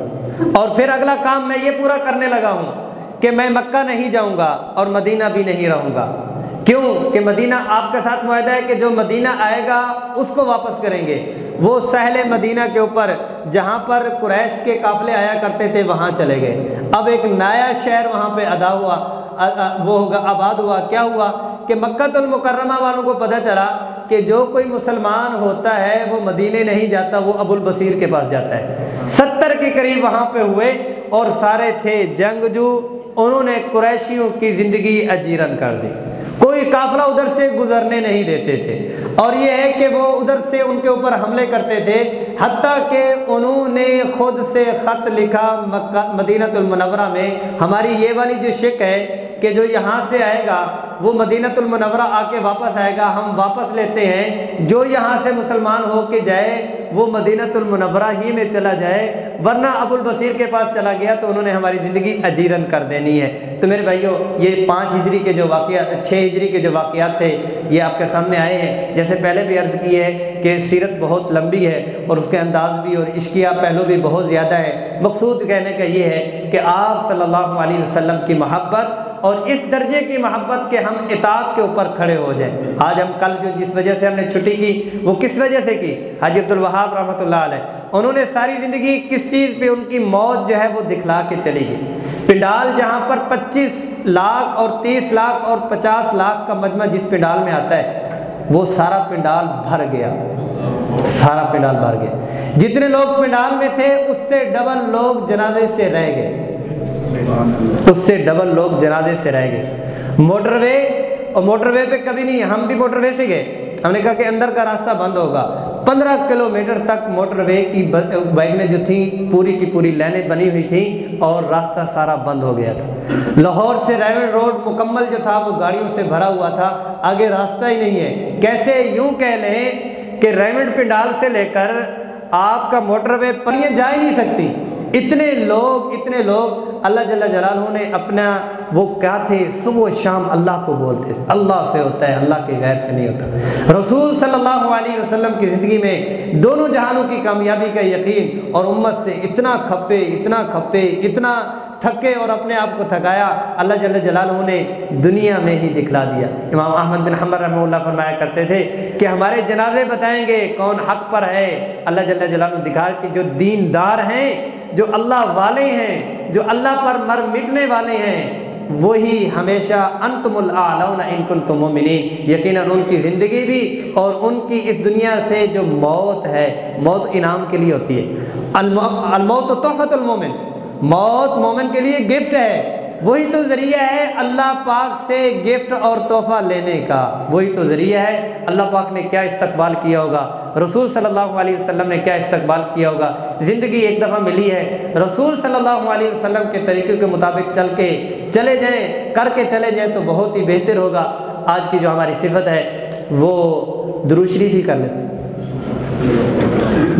اور پھر اگلا کام میں یہ پورا کرنے لگا ہوں کہ میں مکہ نہیں جاؤں گا اور مدینہ بھی نہیں رہوں گا۔ کیوں؟ کہ مدینہ آپ کے ساتھ معاہدہ ہے کہ جو مدینہ آئے گا، اس کو واپس کریں گے۔ وہ سہل مدینہ کے اوپر، جہاں پر قریش کے قافلے آیا کرتے تھے، وہاں چلے گئے۔ اب ایک نیا شہر وہاں پہ ادا ہوا وہ ہوگا، آباد ہوا۔ کیا ہوا؟ کہ مکہ المکرمہ والوں کو پتہ چلا کہ جو کوئی مسلمان ہوتا ہے، وہ مدینے نہیں جاتا، وہ ابو البصیر کے پاس جاتا ہے۔ ستر کے قریب وہاں پہ ہوئے اور سارے تھے جنگجو۔ انہوں نے قریشیوں کی زندگی اجیرن کر دی۔ کوئی قافلہ ادھر سے گزرنے نہیں دیتے تھے۔ اور یہ ہے کہ وہ ادھر سے ان کے اوپر حملے کرتے تھے، حتیٰ کہ انہوں نے خود سے خط لکھا مدینہ المنورہ میں۔ ہماری یہ والی جو شک ہے کہ جو یہاں سے آئے گا وہ مدینہ المنورہ آ کے واپس آئے گا۔ ہم واپس لیتے ہیں۔ جو یہاں سے مسلمان ہو کے جائے، وہ مدینہ المنورہ ہی میں چلا جائے۔ ورنہ ابو البصیر کے پاس چلا گیا تو انہوں نے ہماری زندگی اجیرن کر دینی ہے۔ تو میرے بھائیوں یہ پانچ ہجری کے جو واقعات، چھ ہجری کے جو واقعات تھے، یہ آپ کے سامنے آئے ہیں۔ جیسے پہلے بھی عرض کی ہے کہ سیرت بہت لمبی ہے اور اس کے انداز بھی اور عشقیہ پہلو بھی بہت زیادہ ہے۔ مقصود کہنے کا یہ ہے کہ آپ صلی اللہ علیہ وسلم کی محبت اور اس درجے کی محبت کے ہم اطاعت کے اوپر کھڑے ہو جائیں۔ آج ہم کل جو جس وجہ سے ہم نے چھٹی کی، وہ کس وجہ سے کی؟ حاجی عبد الوہاب رحمۃ اللہ علیہ۔ انہوں نے ساری زندگی کس چیز پہ ان کی موت جو ہے وہ دکھلا کے چلی گئی۔ پنڈال جہاں پر پچیس لاکھ اور تیس لاکھ اور پچاس لاکھ کا مجمع جس پنڈال میں آتا ہے، وہ سارا پنڈال بھر گیا۔ سارا پنڈال بھر گیا۔ جتنے لوگ پنڈال میں تھے، اس سے ڈبل لوگ جنازے سے رہ گئے۔ اس سے ڈبل لوگ جنازے سے رہ گئے۔ موٹر وے اور موٹر وے پہ کبھی نہیں، ہم بھی موٹر وے سے گئے۔ ہم نے کہا کہ اندر کا راستہ بند ہوگا۔ پندرہ کلو میٹر تک موٹر وے کی بائکنیں جو تھیں پوری کی پوری لائنیں بنی ہوئی تھیں اور راستہ سارا بند ہو گیا تھا۔ لاہور سے ریون روڈ مکمل جو تھا، وہ گاڑیوں سے بھرا ہوا تھا۔ آگے راستہ ہی نہیں ہے۔ کیسے یوں کہہ لیں کہ ریونڈ پنڈال سے لے کر آپ کا موٹر وے پریاں جا ہی نہیں سکتی۔ اتنے لوگ اتنے لوگ اللہ جل جلالہ نے اپنا وہ کیا تھے، صبح و شام اللہ کو بولتے تھے۔ اللہ سے ہوتا ہے، اللہ کے غیر سے نہیں ہوتا۔ رسول صلی اللہ علیہ وسلم کی زندگی میں دونوں جہانوں کی کامیابی کا یقین اور امت سے اتنا کھپے اتنا کھپے، اتنا تھکے اور اپنے آپ کو تھکایا، اللہ جل جلالہ نے دنیا میں ہی دکھلا دیا۔ امام احمد بن حمر رحمہ اللہ فرمایا کرتے تھے کہ ہمارے جنازے بتائیں گے کون حق پر ہے۔ اللہ جل جلالہ دکھا کہ جو دیندار ہیں، جو اللہ والے ہیں، جو اللہ پر مر مٹنے والے ہیں، وہی ہمیشہ انتم الاعلون ان کنتم مومنین۔ یقیناً ان کی زندگی بھی اور ان کی اس دنیا سے جو موت ہے، موت انعام کے لیے ہوتی ہے۔ الموت تحفت المومن۔ موت مومن کے لیے گفٹ ہے۔ وہی تو ذریعہ ہے اللہ پاک سے گفٹ اور تحفہ لینے کا۔ وہی تو ذریعہ ہے۔ اللہ پاک نے کیا استقبال کیا ہوگا؟ رسول صلی اللہ علیہ وسلم نے کیا استقبال کیا ہوگا؟ زندگی ایک دفعہ ملی ہے۔ رسول صلی اللہ علیہ وسلم کے طریقے کے مطابق چل کے چلے جائیں، کر کے چلے جائیں تو بہت ہی بہتر ہوگا۔ آج کی جو ہماری صفت ہے، وہ دروشریف ہی کر لیتے ہیں۔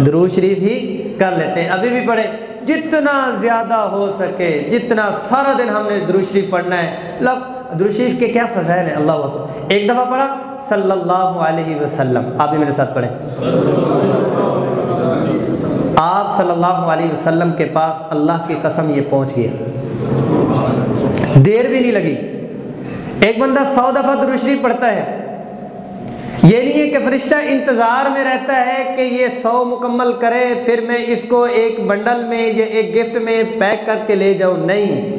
دروشریف ہی کر لیتے ہیں۔ ابھی بھی پڑھے جتنا زیادہ ہو سکے، جتنا سارا دن ہم نے دروشریف پڑھنا ہے۔ لب، دروشریف کے کیا فضائل ہیں؟ اللہ وقت ایک دفعہ پڑھا، صلی اللہ علیہ وسلم۔ آپ بھی میرے ساتھ پڑھیں۔ آپ صلی اللہ علیہ وسلم کے پاس اللہ کی قسم یہ پہنچ گیا۔ دیر بھی نہیں لگی۔ ایک بندہ سو دفعہ دروشریف پڑھتا ہے۔ یہ نہیں ہے کہ فرشتہ انتظار میں رہتا ہے کہ یہ سو مکمل کرے، پھر میں اس کو ایک بنڈل میں یا ایک گفٹ میں پیک کر کے لے جاؤں۔ نہیں،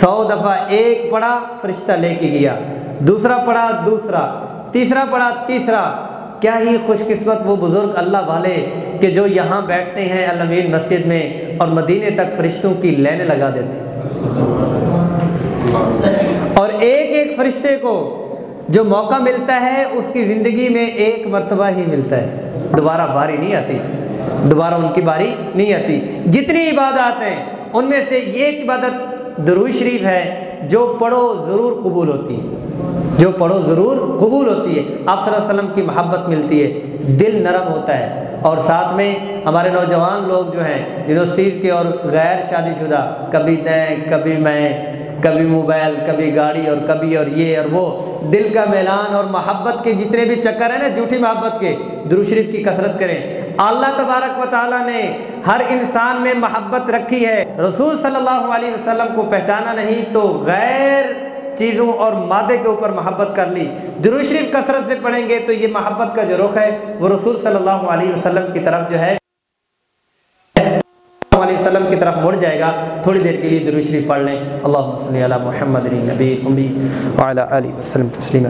سو دفعہ ایک پڑا فرشتہ لے کے گیا، دوسرا پڑا دوسرا، تیسرا پڑا تیسرا۔ کیا ہی خوش قسمت وہ بزرگ اللہ والے کہ جو یہاں بیٹھتے ہیں المین مسجد میں اور مدینے تک فرشتوں کی لینے لگا دیتے۔ اور ایک ایک فرشتے کو جو موقع ملتا ہے، اس کی زندگی میں ایک مرتبہ ہی ملتا ہے۔ دوبارہ باری نہیں آتی۔ دوبارہ ان کی باری نہیں آتی۔ جتنی عبادات ہیں، ان میں سے یہ ایک عبادت درو شریف ہے، جو پڑھو ضرور قبول ہوتی ہے۔ جو پڑھو ضرور قبول ہوتی ہے۔ آپ صلی اللہ علیہ وسلم کی محبت ملتی ہے، دل نرم ہوتا ہے۔ اور ساتھ میں ہمارے نوجوان لوگ جو ہیں، یونیورسٹیز کے اور غیر شادی شدہ، کبھی دیں کبھی میں کبھی موبائل، کبھی گاڑی اور کبھی اور یہ اور وہ۔ دل کا میلان اور محبت کے جتنے بھی چکر ہیں نا جھوٹی محبت کے، درو شریف کی کثرت کریں۔ اللہ تبارک و تعالیٰ نے ہر انسان میں محبت رکھی ہے۔ رسول صلی اللہ علیہ وسلم کو پہچانا نہیں تو غیر چیزوں اور مادے کے اوپر محبت کر لی۔ درو شریف کثرت سے پڑھیں گے تو یہ محبت کا جو رخ ہے وہ رسول صلی اللہ علیہ وسلم کی طرف جو ہے علیہ وسلم کی طرف مڑ جائے گا۔ تھوڑی دیر کے لیے درود شریف پڑھ لیں۔ اللہ صلی علی محمد نبی امی وعلی علیہ وسلم تسلیمہ